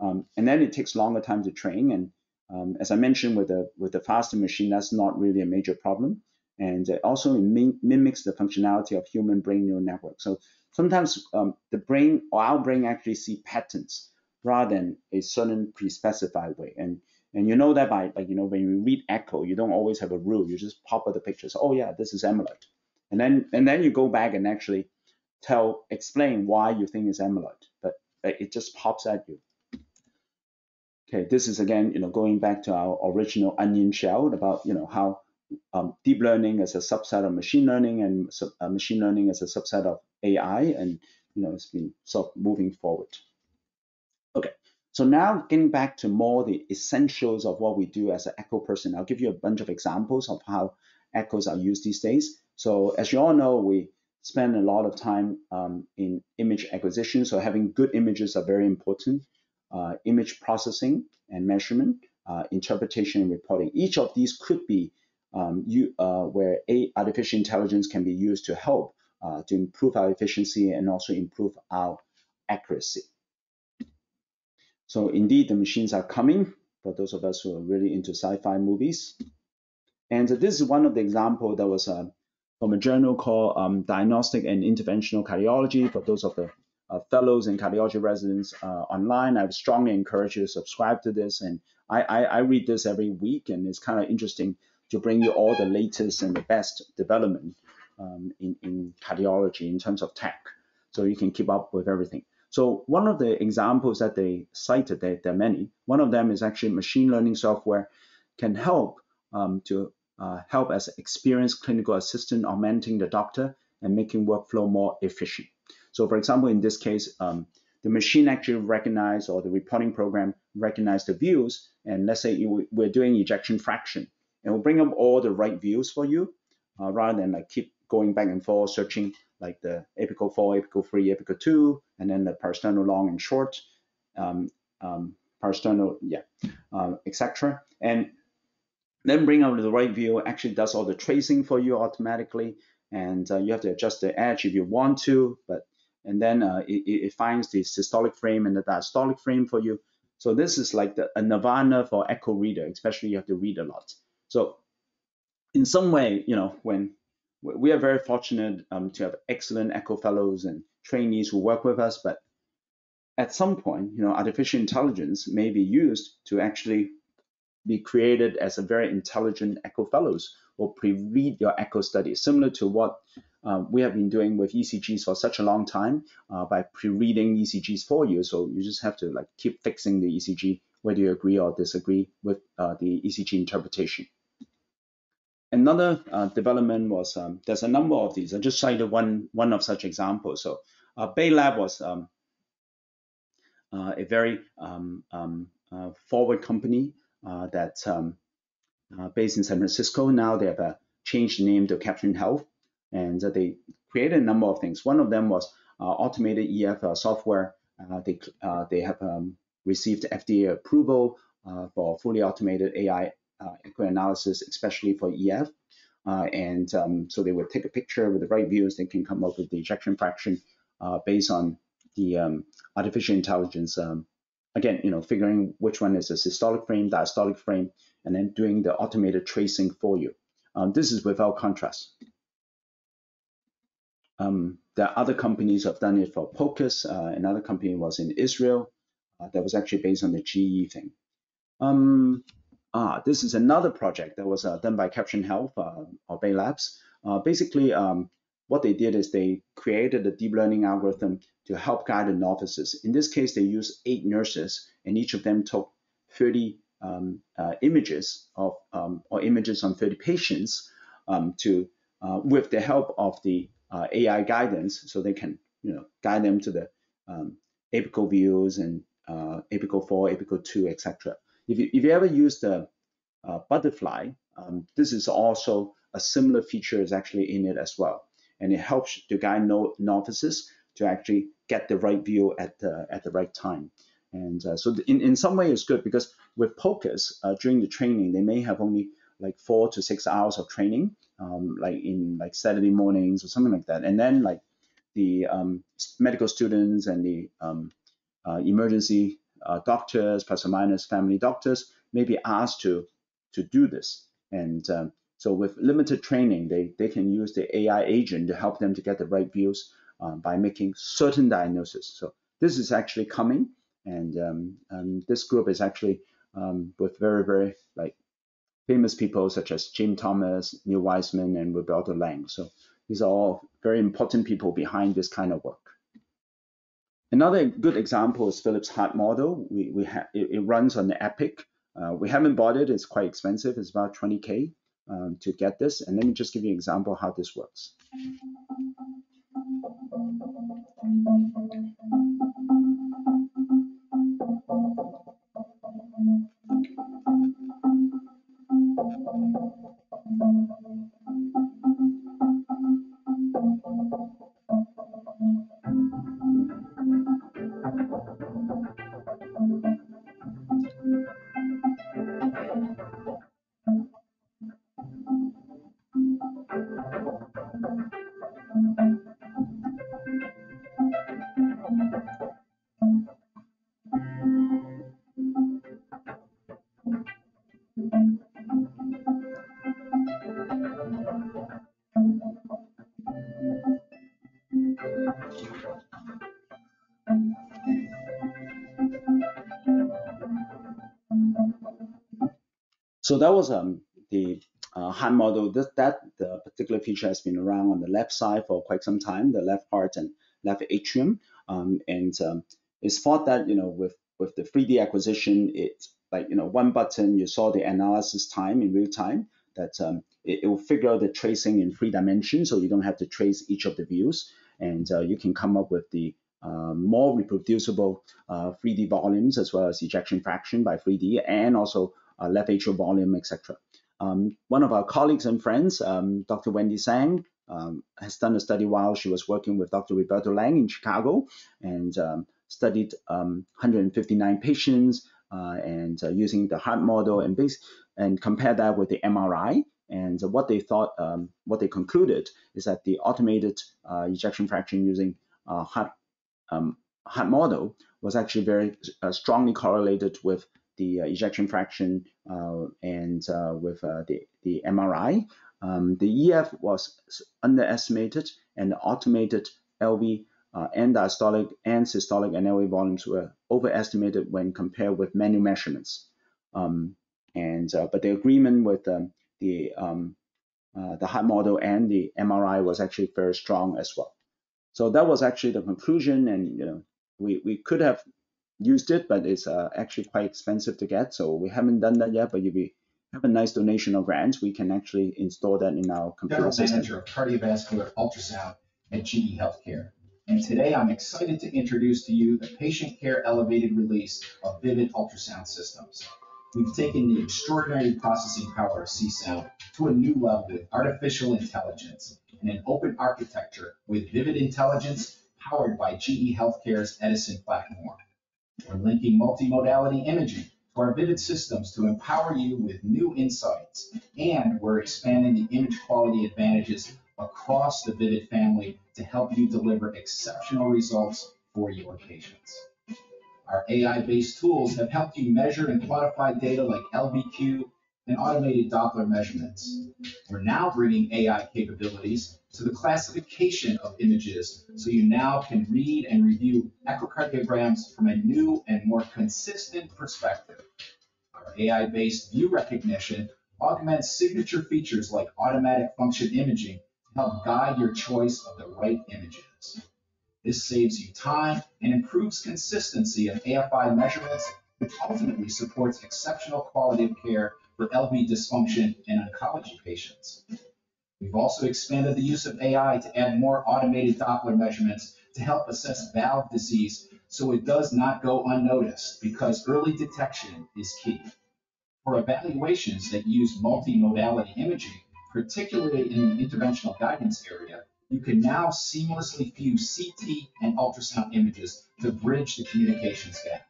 Um, and then it takes longer time to train. And um, as I mentioned, with the with the faster machine, that's not really a major problem. And also it mim mimics the functionality of human brain neural network. So sometimes um, the brain or our brain actually see patterns rather than a certain pre-specified way. And and you know that by like you know when you read echo, you don't always have a rule. You just pop up the pictures. Oh yeah, this is amyloid, and then and then you go back and actually tell explain why you think it's amyloid, but it just pops at you. Okay, this is again you know going back to our original onion shell about you know how um, deep learning as a subset of machine learning and uh, machine learning as a subset of AI, and you know it's been sort of moving forward. Okay, so now getting back to more the essentials of what we do as an echo person, I'll give you a bunch of examples of how echoes are used these days. So as you all know, we spend a lot of time um, in image acquisition. So having good images are very important. Uh, image processing and measurement, uh, interpretation and reporting. Each of these could be um, you, uh, where a artificial intelligence can be used to help uh, to improve our efficiency and also improve our accuracy. So indeed, the machines are coming for those of us who are really into sci-fi movies. And this is one of the example that was uh, from a journal called um, Diagnostic and Interventional Cardiology. For those of the uh, fellows and cardiology residents uh, online, I would strongly encourage you to subscribe to this. And I, I, I read this every week, and it's kind of interesting to bring you all the latest and the best development um, in, in cardiology in terms of tech, so you can keep up with everything. So one of the examples that they cited, there, there are many. One of them is actually machine learning software can help um, to uh, help as experienced clinical assistant, augmenting the doctor and making workflow more efficient. So for example, in this case, um, the machine actually recognize or the reporting program recognize the views. And let's say you, we're doing ejection fraction and we'll bring up all the right views for you uh, rather than like keep going back and forth searching like the apical 4, apical 3, apical 2, and then the parasternal long and short, um, um, parasternal, yeah, um, etc. And then bring up the right view actually does all the tracing for you automatically, and uh, you have to adjust the edge if you want to, but and then uh, it, it, finds the systolic frame and the diastolic frame for you. So this is like the, a nirvana for echo reader, especially you have to read a lot. So in some way, you know, when we are very fortunate um, to have excellent echo fellows and trainees who work with us, but at some point, you know, artificial intelligence may be used to actually be created as a very intelligent echo fellows or pre-read your echo study, similar to what uh, we have been doing with ECGs for such a long time uh, by pre-reading ECGs for you. So you just have to like keep fixing the ECG, whether you agree or disagree with uh, the ECG interpretation. Another uh, development was um, there's a number of these. I just cited one one of such examples. So uh, Bay Lab was um, a very um, um forward company that um, based in San Francisco. Now they have changed the name to Caption Health and they created a number of things. One of them was automated EF software. They they have um, received FDA approval for fully automated AI echo analysis, especially for EF. and um, so they would take a picture with the right views. They can come up with the ejection fraction based on the um, artificial intelligence um, again, you know, figuring which one is a systolic frame, diastolic frame, and then doing the automated tracing for you. Um, this is without contrast. Um, there are other companies have done it for POCUS. Uh, another company was in Israel uh, that was actually based on the GE thing. Um, ah, this is another project that was uh, done by Caption Health uh, or Bay Labs. Uh, basically, um, what they did is they created a deep learning algorithm to help guide the novices. In this case, they used eight nurses, and each of them took 30 um, uh, images of um, or images on 30 patients um, to with the help of the uh, AI guidance so they can you know guide them to the um, apical views and uh, apical 4, apical 2, etc. If you, if you ever use the uh, butterfly, um, this is also a similar feature is actually in it as well. And it helps to guide no, novices to actually get the right view at the, at the right time. And uh, so in, in some way it's good because with POCUS, uh, during the training, they may have only like four to six hours of training, um, like in like Saturday mornings or something like that. And then like the um, medical students and the um, emergency uh, doctors, plus or minus family doctors, may be asked to to do this. And um, so with limited training, they, they can use the AI agent to help them to get the right views uh, by making certain diagnosis. So this is actually coming, and, um, and this group is actually um, with very very like famous people such as Jim Thomas, Neil Weissman, and Roberto Lang. So these are all very important people behind this kind of work. Another good example is Philips Heart model. We, we it, it, runs on the EPIQ. Uh, we haven't bought it. It's quite expensive. It's about 20K um, to get this. And let me just give you an example how this works. That was um, the uh, heart model. That, that the particular feature has been around on the left side for quite some time, the left heart and left atrium. Um, and um, it's thought that you know with with the 3D acquisition, it's like you know one button you saw the analysis time in real time that um, it, it, will figure out the tracing in three dimensions, so you don't have to trace each of the views, and uh, you can come up with the uh, more reproducible uh, 3D volumes as well as ejection fraction by 3D, and also uh, left atrial volume, etc. Um, one of our colleagues and friends, um, Dr. Wendy Tsang, um, has done a study while she was working with Dr. Roberto Lang in Chicago and um, studied 159 patients uh, and uh, using the heart model and base and compare that with the MRI. And what they thought, um, what they concluded is that the automated uh, ejection fraction using heart um, heart model was actually very uh, strongly correlated with the uh, ejection fraction uh, and with the, the MRI. Um, the EF was underestimated and the automated LV uh, and diastolic and systolic and LV volumes were overestimated when compared with manual measurements. Um, and uh, but the agreement with um, the um, uh, the heart model and the MRI was actually very strong as well. So that was actually the conclusion, and you know we we could have used it, but it's uh, actually quite expensive to get. So we haven't done that yet. But if we have a nice donation of grants, we can actually install that in our computer General system. Manager of Cardiovascular Ultrasound at GE Healthcare. And today I'm excited to introduce to you the patient care elevated release of Vivid Ultrasound Systems. We've taken the extraordinary processing power of cSound to a new level with artificial intelligence and an open architecture with Vivid Intelligence powered by GE Healthcare's Edison platform. We're linking multimodality imaging to our Vivid systems to empower you with new insights, and we're expanding the image quality advantages across the Vivid family to help you deliver exceptional results for your patients. Our AI-based tools have helped you measure and quantify data like LVQ and automated Doppler measurements. We're now bringing AI capabilities to the classification of images so you now can read and review echocardiograms from a new and more consistent perspective. Our AI-based view recognition augments signature features like automatic function imaging to help guide your choice of the right images. This saves you time and improves consistency of AFI measurements, which ultimately supports exceptional quality of care for LV dysfunction in oncology patients. We've also expanded the use of AI to add more automated Doppler measurements to help assess valve disease so it does not go unnoticed because early detection is key. For evaluations that use multimodality imaging, particularly in the interventional guidance area, you can now seamlessly fuse CT and ultrasound images to bridge the communications gap.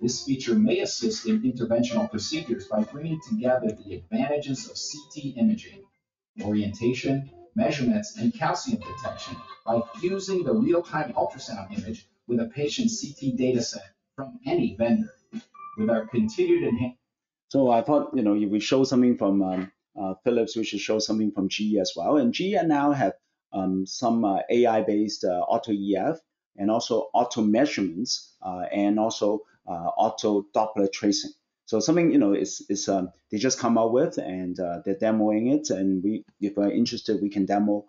This feature may assist in interventional procedures by bringing together the advantages of CT imaging, orientation, measurements, and calcium detection by fusing the real-time ultrasound image with a patient's CT dataset from any vendor. With our continued enhancement. So I thought, you know, if we show something from um, uh, Philips, we should show something from GE as well. And GE now have um, some uh, AI-based uh, auto EF and also auto measurements uh, and also uh, auto Doppler tracing. So something you know is is um, they just come out with and uh, they're demoing it, and we if we're interested, we can demo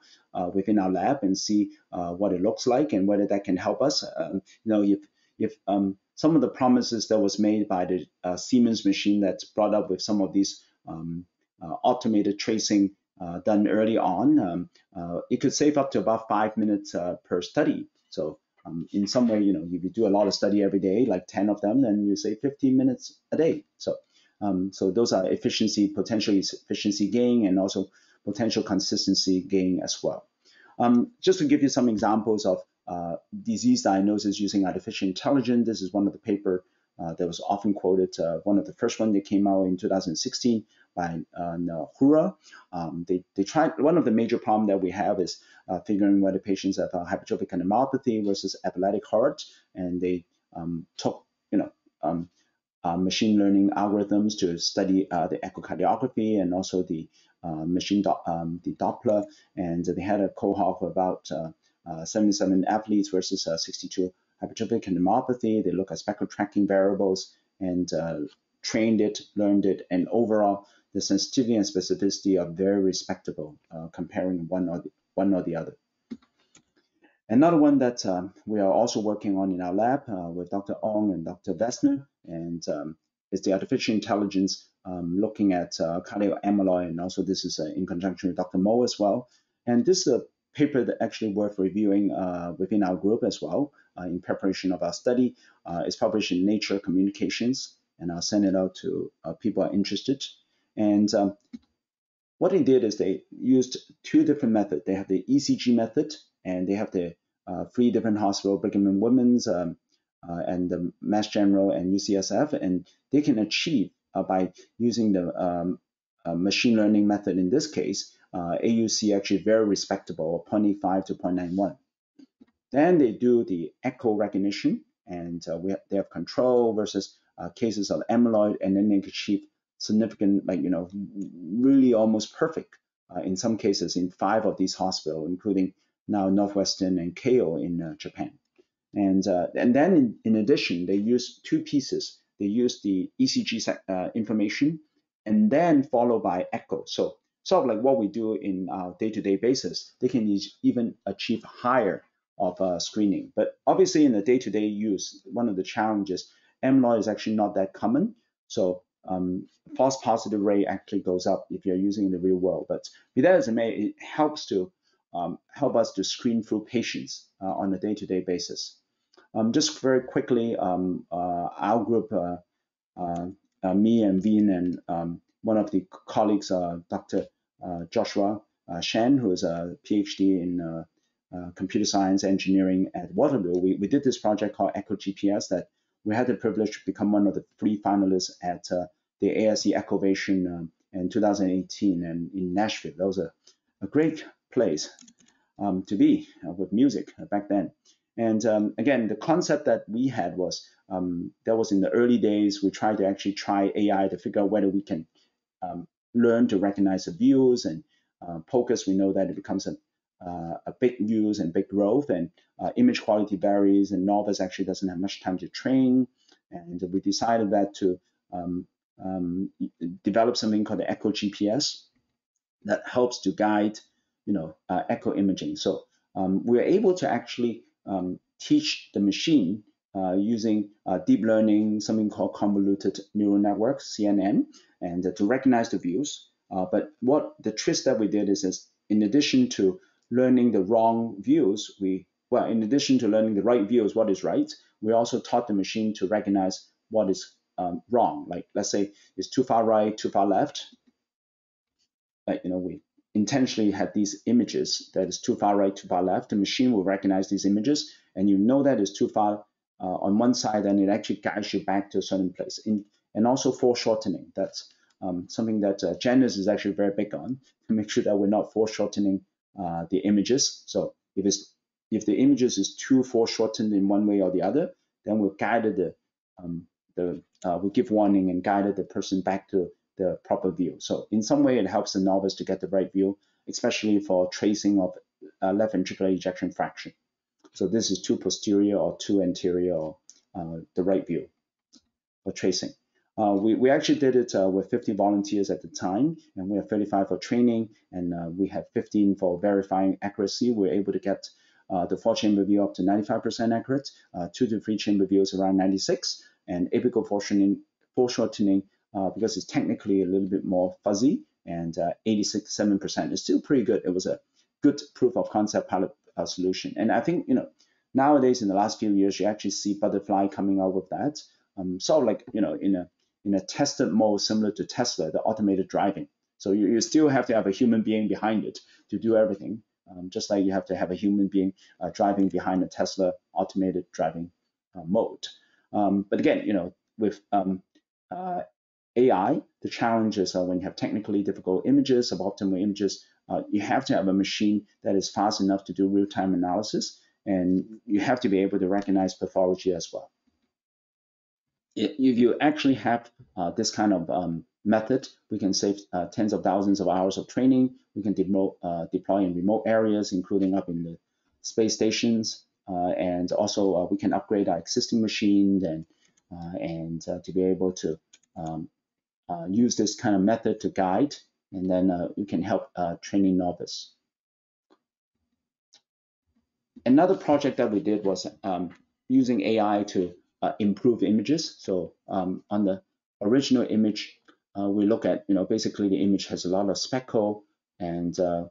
within our lab and see what it looks like and whether that can help us. Um, you know if if um, some of the promises that was made by the uh, Siemens machine that's brought up with some of these um, uh, automated tracing uh, done early on, um, uh, it could save up to about five minutes uh, per study. So um, in some way, you know, if you do a lot of study every day, like 10 of them, then you save 15 minutes a day. So, um, so those are efficiency, potentially efficiency gain, and also potential consistency gain as well. Um, just to give you some examples of uh, disease diagnosis using artificial intelligence, this is one of the paper uh, that was often quoted. Uh, one of the first one that came out in 2016 by uh. Um, they, they tried, one of the major problems that we have is uh, figuring whether patients have a hypertrophic cardiomyopathy versus epileptic heart. And they um, took, you know, um, uh, machine learning algorithms to study uh, the echocardiography and also the uh, machine do um, the Doppler. And they had a cohort of about uh, 77 athletes versus 62 hypertrophic cardiomyopathy. They look at speckle tracking variables and trained it, learned it, and overall the sensitivity and specificity are very respectable uh, comparing one or the, one or the other. Another one that um, we are also working on in our lab uh, with Dr. Ong and Dr. Vestner, and um, is the artificial intelligence um, looking at uh, cardiac amyloid, and also this is uh, in conjunction with Dr. Mo as well. And this is a paper that actually worth reviewing uh, within our group as well uh, in preparation of our study. it's published in Nature Communications, and I'll send it out to people interested. And um, what they did is they used two different methods. They have the ECG method, and they have the uh, three different hospital, Brigham and Women's, um, uh, and the Mass General and UCSF, and they can achieve uh, by using the um, uh, machine learning method in this case, uh, AUC actually very respectable, 0.85 to 0.91. Then they do the echo recognition, and uh, we have, they have control versus cases of amyloid, and then they achieve significant, like you know, really almost perfect in some cases in five of these hospitals, including now Northwestern and Keio in Japan. And, uh, and then in, in, addition, they use two pieces. They use the ECG uh, information and then followed by echo. So sort of like what we do in our day-to-day basis, they can even achieve higher of uh, screening. But obviously in the day-to-day use, one of the challenges, amyloid is actually not that common. So um, false positive rate actually goes up if you're using in the real world. But be that as it may, it helps to um, help us to screen through patients uh, on a day-to-day basis. Um, just very quickly, um, uh, our group, uh, uh, me and Vin and um, one of the colleagues, Dr. Joshua Shen, who is a PhD in computer science engineering at Waterloo, we, we did this project called Echo GPS that we had the privilege to become one of the three finalists at the ASE Echovation um, in 2018 and in Nashville. That was a, a great place um, to be uh, with music back then. And um, again, the concept that we had was um, that was in the early days. We tried to actually try AI to figure out whether we can um, learn to recognize the views and uh, POCUS. We know that it becomes a, uh, a big use and big growth, and uh, image quality varies. And Novus actually doesn't have much time to train, and we decided that to um, um, develop something called the Echo GPS that helps to guide, you know, uh, echo imaging. So um, we're able to actually um, teach the machine uh, using uh, deep learning, something called convoluted neural networks, CNN, and uh, to recognize the views. But what the twist that we did is, is, in addition to learning the wrong views, we well, in addition to learning the right views, what is right, we also taught the machine to recognize what is um, wrong. Like let's say it's too far right, too far left. Like you know, we intentionally had these images that is too far right, too far left, the machine will recognize these images, and you know that is too far uh, on one side, and it actually guides you back to a certain place. In, and also foreshortening. That's um, something that uh, Janus is actually very big on to make sure that we're not foreshortening uh, the images. So if it's if the images is too foreshortened in one way or the other, then we'll guide the um, the uh, we give warning and guide the person back to the proper view. So in some way, it helps the novice to get the right view, especially for tracing of uh, left ventricular ejection fraction. So this is too posterior or too anterior, or, uh, the right view for tracing. Uh, we, we actually did it uh, with 50 volunteers at the time, and we have 35 for training, and uh, we have 15 for verifying accuracy. We're able to get uh, the four chamber view up to 95% accurate, two to three chamber views around 96, and apical foreshortening, foreshortening uh, because it's technically a little bit more fuzzy and uh, 86 7% is still pretty good. It was a good proof of concept pilot uh, solution. And I think, you know, nowadays in the last few years, you actually see Butterfly coming out of that. Um, of like, you know, in a in a tested mode similar to Tesla, the automated driving. So you, you still have to have a human being behind it to do everything, um, just like you have to have a human being uh, driving behind a Tesla automated driving uh, mode. Um, but again, you know, with um, uh, AI, the challenges are when you have technically difficult images, suboptimal images, uh, you have to have a machine that is fast enough to do real-time analysis, and you have to be able to recognize pathology as well. If you actually have uh, this kind of um, method, we can save uh, tens of thousands of hours of training. We can uh, deploy in remote areas, including up in the space stations, uh, and also uh, we can upgrade our existing machines and and to be able to um, uh, use this kind of method to guide, and then uh, you can help uh, training novice. Another project that we did was um, using AI to uh, improve images. So um, on the original image, uh, we look at, you know, basically the image has a lot of speckle, and uh,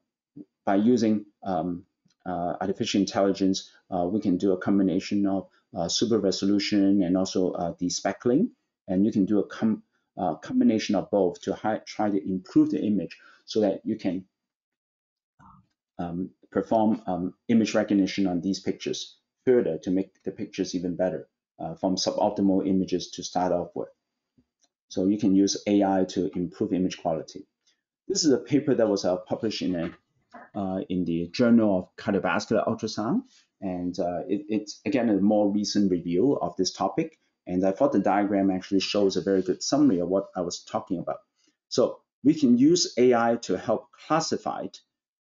by using um, artificial intelligence, we can do a combination of super resolution and also despeckling, and you can do a com uh, combination of both to try to improve the image so that you can um, perform um, image recognition on these pictures further to make the pictures even better uh, from suboptimal images to start off with. So you can use AI to improve image quality. This is a paper that was uh, published in a uh, in the Journal of Cardiovascular Ultrasound, and uh, it, it's again a more recent review of this topic. And I thought the diagram actually shows a very good summary of what I was talking about. So we can use AI to help classify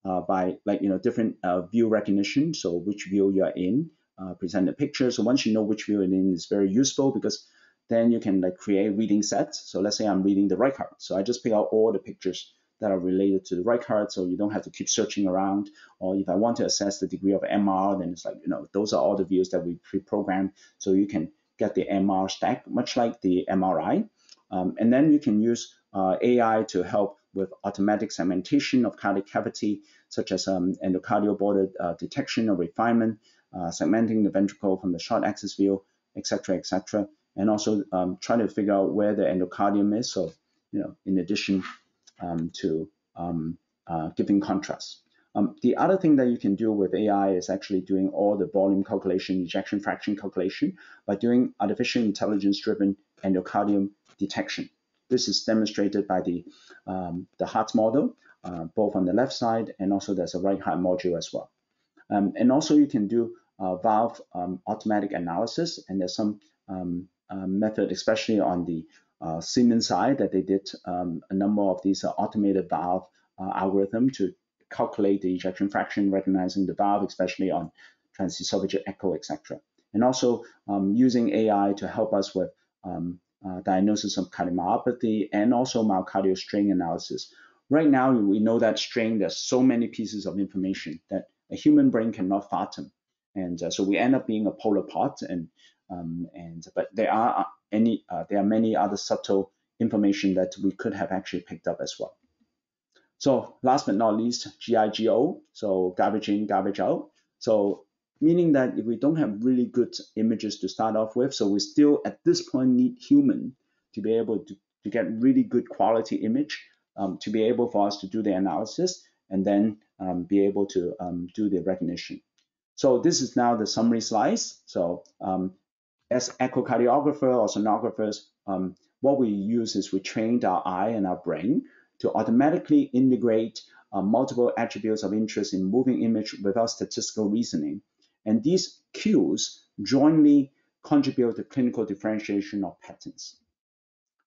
uh, by like you know different uh, view recognition. So which view you are in, uh, present the picture. So once you know which view it's very useful because then you can like create reading sets. So let's say I'm reading the right card. So I just pick out all the pictures that are related to the right card, so you don't have to keep searching around. Or if I want to assess the degree of MR, then it's like you know those are all the views that we pre-programmed, so you can get the MR stack, much like the MRI. Um, and then you can use uh, AI to help with automatic segmentation of cardiac cavity, such as um, endocardial border uh, detection or refinement, uh, segmenting the ventricle from the short axis view, etc., etc., and also um, trying to figure out where the endocardium is. So, you know, in addition um, to um, uh, giving contrast. Um, the other thing that you can do with AI is actually doing all the volume calculation, ejection fraction calculation by doing artificial intelligence driven endocardium detection. This is demonstrated by the, um, the heart model, uh, both on the left side and also there's a right heart module as well. Um, and also you can do valve um, automatic analysis and there's some um, uh, method, especially on the uh, Siemens side, that they did um, a number of these uh, automated valve uh, algorithm to calculate the ejection fraction, recognizing the valve, especially on transesophageal echo, etc. And also um, using AI to help us with um, uh, diagnosis of cardiomyopathy and also myocardial strain analysis. Right now, we know that strain, there's so many pieces of information that a human brain cannot fathom. And uh, so we end up being a polar pot. And, um, and but there are uh, any uh, there are many other subtle information that we could have actually picked up as well. So last but not least, GIGO, so garbage in, garbage out. So meaning that if we don't have really good images to start off with, so we still at this point need human to be able to, to get really good quality image, um, to be able for us to do the analysis and then um, be able to um, do the recognition. So this is now the summary slides. So um, as echocardiographer or sonographers, um, what we use is we trained our eye and our brain to automatically integrate uh, multiple attributes of interest in moving image without statistical reasoning. And these cues jointly contribute to clinical differentiation of patterns.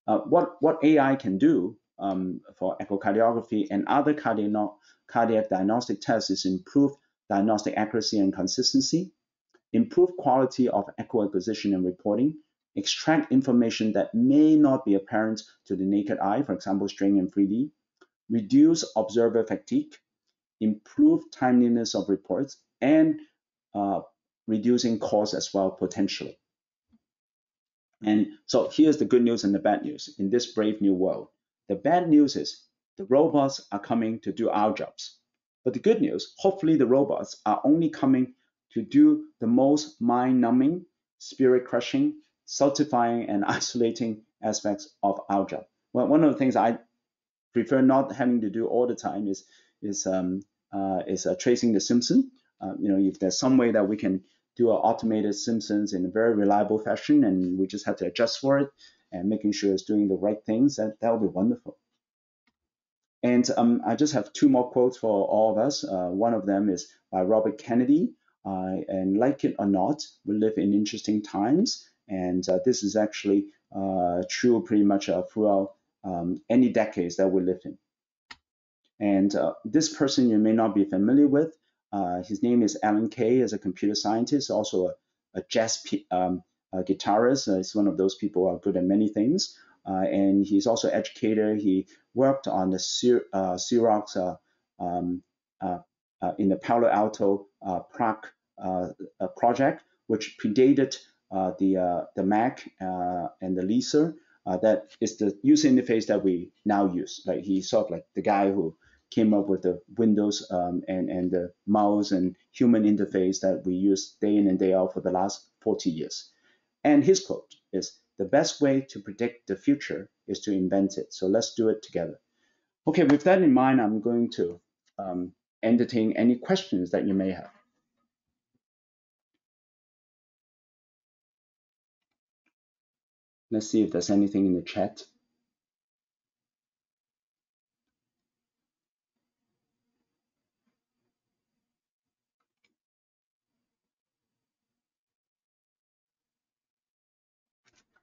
Uh, what, what AI can do um, for echocardiography and other cardiac, cardiac diagnostic tests is improve diagnostic accuracy and consistency, improve quality of echo acquisition and reporting, extract information that may not be apparent to the naked eye, for example, strain and 3D, reduce observer fatigue, improve timeliness of reports, and uh, reducing costs as well potentially. And so here's the good news and the bad news in this brave new world. The bad news is the robots are coming to do our jobs. But the good news, hopefully the robots are only coming to do the most mind-numbing, spirit-crushing, stultifying, and isolating aspects of our job. Well, one of the things I prefer not having to do all the time is is um, uh, is uh, tracing the Simpson. Uh, you know, if there's some way that we can do an automated Simpsons in a very reliable fashion, and we just have to adjust for it and making sure it's doing the right things, that that would be wonderful. And um, I just have two more quotes for all of us. Uh, one of them is by Robert Kennedy, uh, and like it or not, we live in interesting times, and uh, this is actually uh, true pretty much uh, throughout um, any decades that we live in. And uh, this person you may not be familiar with. his name is Alan Kay, as a computer scientist, also a, a jazz um, a guitarist. he's one of those people who are good at many things. And he's also educator. He worked on the Xerox um, in the Palo Alto Prague uh, project, which predated uh, the uh, the Mac and the Lisa. that is the user interface that we now use. Like he's sort of like the guy who came up with the Windows um, and, and the mouse and human interface that we use day in and day out for the last 40 years. And his quote is the best way to predict the future is to invent it. So let's do it together. Okay, with that in mind, I'm going to um, entertain any questions that you may have. Let's see if there's anything in the chat.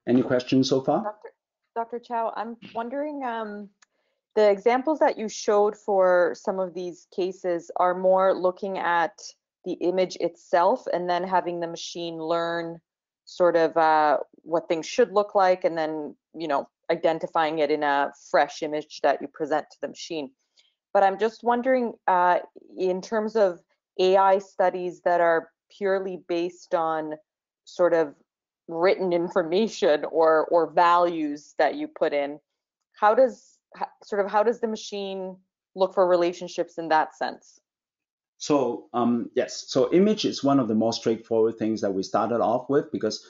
Any questions so far? Dr. Chow, I'm wondering, um, the examples that you showed for some of these cases are more looking at the image itself and then having the machine learn sort of uh, what things should look like and then, you know, identifying it in a fresh image that you present to the machine. But I'm just wondering, uh, in terms of AI studies that are purely based on sort of written information or or values that you put in how does sort of how does the machine look for relationships in that sense? So um, yes. So image is one of the most straightforward things that we started off with because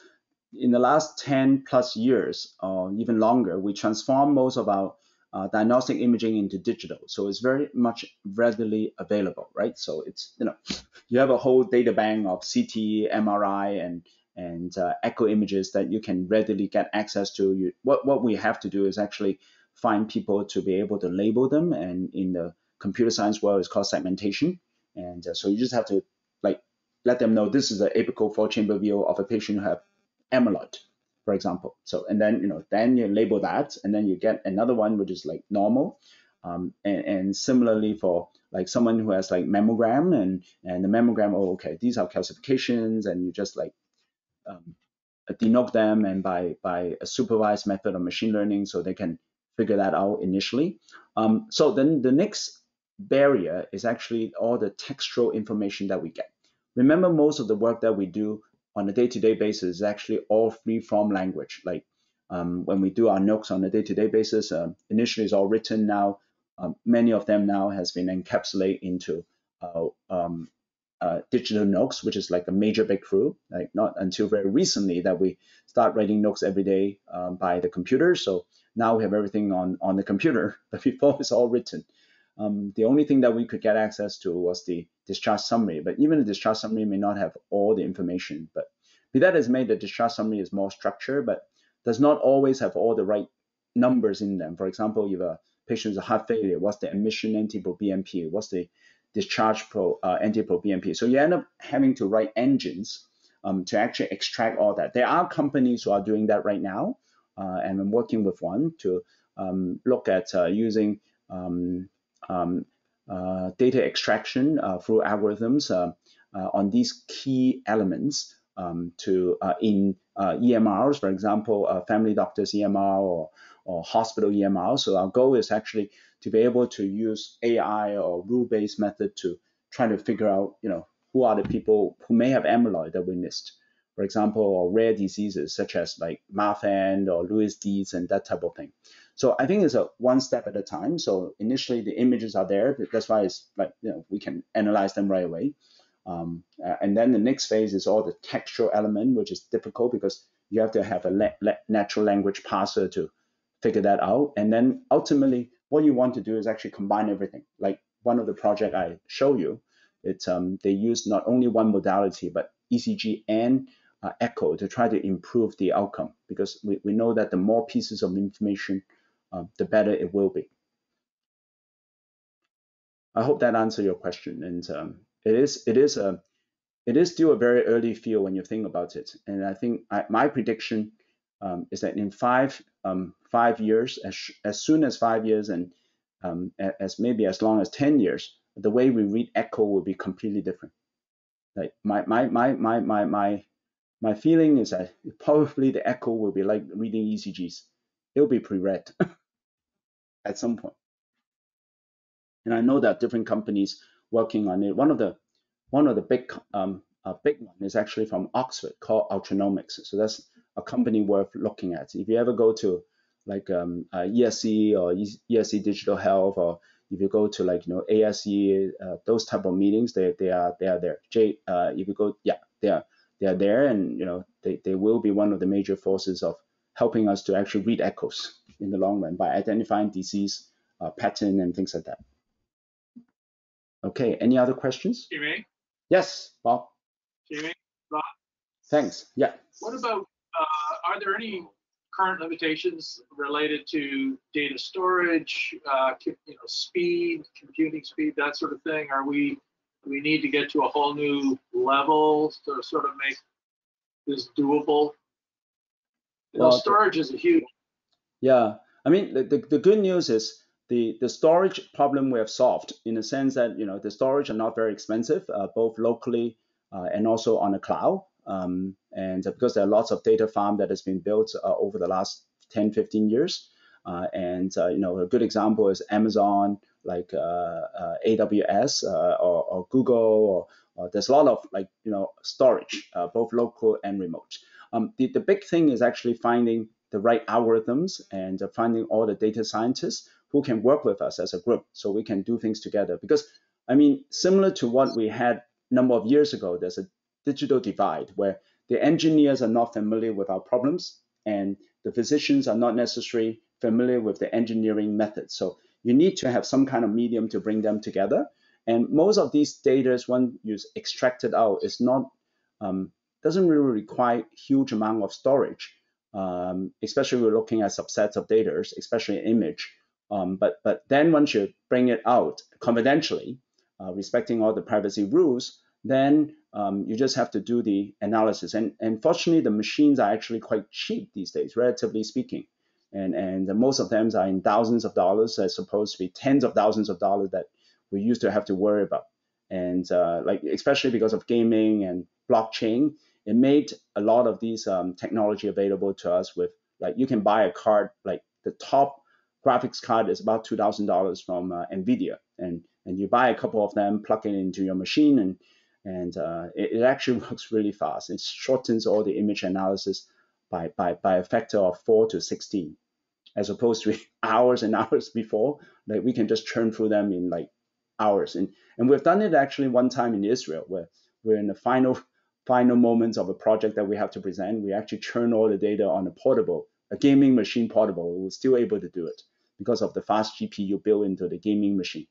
in the last 10 plus years or even longer we transformed most of our uh, diagnostic imaging into digital. So it's very much readily available right? So it's you know you have a whole data bank of ct mri and and uh, echo images that you can readily get access to. You, what, what we have to do is actually find people to be able to label them, and in the computer science world, it's called segmentation. And uh, so you just have to like let them know this is an apical four chamber view of a patient who have amyloid, for example. So and then you know then you label that, and then you get another one which is like normal. Um, and, and, similarly for like someone who has like mammogram and and the mammogram, oh okay, these are calcifications, and you just like um, denote them and by, by a supervised method of machine learning so they can figure that out initially. Um, so then the next barrier is actually all the textual information that we get. Remember, most of the work that we do on a day-to-day basis is actually all free-form language. Like um, when we do our notes on a day-to-day basis, uh, initially it's all written. Now, um, many of them now has been encapsulated into uh, um, uh, digital notes, which is like a major breakthrough. Like not until very recently that we start writing notes every day um, by the computer. So now we have everything on on the computer, but before it's all written. Um, the only thing that we could get access to was the discharge summary, but even the discharge summary may not have all the information. But be that as may, the discharge summary is more structured, but does not always have all the right numbers in them. For example, if a patient has a heart failure, what's the admission NT-proBNP? What's the discharge pro uh, NT-proBNP. So you end up having to write engines um, to actually extract all that. There are companies who are doing that right now, uh, and I'm working with one to um, look at uh, using um, um uh, data extraction uh, through algorithms uh, on these key elements um, to in EMRs, for example, family doctors EMR or, or hospital EMR. So our goal is actually to be able to use AI or rule-based method to try to figure out, you know, who are the people who may have amyloid that we missed. For example, or rare diseases such as like Marfan or Lewis disease and that type of thing. So I think it's a one step at a time. So initially the images are there. That's why it's like, you know, we can analyze them right away. Um, uh, and then the next phase is all the textual element, which is difficult because you have to have a natural language parser to figure that out. And then ultimately, what you want to do is actually combine everything. Like one of the project I show you, it's um, they use not only one modality but ECG and uh, echo to try to improve the outcome because we, we know that the more pieces of information, uh, the better it will be. I hope that answered your question. And um, it is it is a it is still a very early field when you think about it. And I think I, my prediction um, is that in five um, five years, as, as soon as five years, and um, as maybe as long as ten years, the way we read echo will be completely different. Like my my my my my my my feeling is that probably the echo will be like reading ECGs. It'll be pre-read at some point. And I know that different companies working on it. One of the one of the big um, big one is actually from Oxford called Ultromics. So that's a company worth looking at. If you ever go to like um, uh, ESC or ESC Digital Health, or if you go to like you know ASE, uh, those type of meetings, they they are they are there. J, uh, if you go, yeah, they are they are there, and you know they, they will be one of the major forces of helping us to actually read echoes. in the long run by identifying disease uh, pattern and things like that. Okay, any other questions? Jimmy, Yes, Bob. Jimmy, Thanks. Yeah. what about, are there any current limitations related to data storage, uh, you know, speed, computing speed, that sort of thing? Are we, we need to get to a whole new level to sort of make this doable? You know, Well, storage is a huge, Yeah, I mean, the, the, the good news is the, the storage problem we have solved in the sense that, you know, the storage are not very expensive, uh, both locally uh, and also on the cloud. Um, and because there are lots of data farm that has been built uh, over the last 10, 15 years. Uh, and, uh, you know, a good example is Amazon, like uh, uh, AWS uh, or, or Google, or, there's a lot of like, you know, storage, uh, both local and remote. Um, the, the big thing is actually finding the right algorithms and uh, finding all the data scientists who can work with us as a group so we can do things together. Because, I mean, similar to what we had a number of years ago, there's a digital divide where the engineers are not familiar with our problems and the physicians are not necessarily familiar with the engineering methods. So you need to have some kind of medium to bring them together. And most of these data, when you extract it out, is not um, doesn't really require huge amount of storage um, especially we're looking at subsets of data, especially image. Um, but but then once you bring it out confidentially, uh, respecting all the privacy rules, then um, you just have to do the analysis. And and fortunately, the machines are actually quite cheap these days, relatively speaking. And and most of them are in thousands of dollars, as opposed to be tens of thousands of dollars that we used to have to worry about. And uh, like especially because of gaming and blockchain, it made a lot of these um, technology available to us with like you can buy a card like the top graphics card is about two thousand dollars from uh, Nvidia, and and you buy a couple of them, plug it into your machine, and and uh, it, it, actually works really fast. It shortens all the image analysis by by by a factor of four to sixteen, as opposed to hours and hours before. Like we can just churn through them in like hours, and and we've done it actually one time in Israel where we're in the final final moments of a project that we have to present, we actually churn all the data on a portable, a gaming machine portable. We were still able to do it because of the fast GPU built into the gaming machine.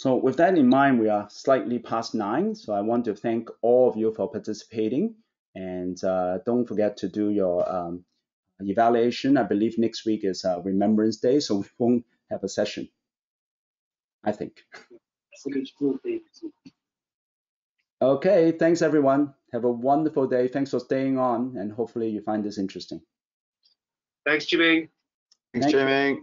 So with that in mind, we are slightly past nine. So I want to thank all of you for participating. And uh, don't forget to do your um, evaluation. I believe next week is uh, Remembrance Day, so we won't have a session, I think. Okay, thanks everyone. Have a wonderful day. Thanks for staying on, and hopefully you find this interesting. thanks, Jimmy. Thanks, Thank- Jimmy.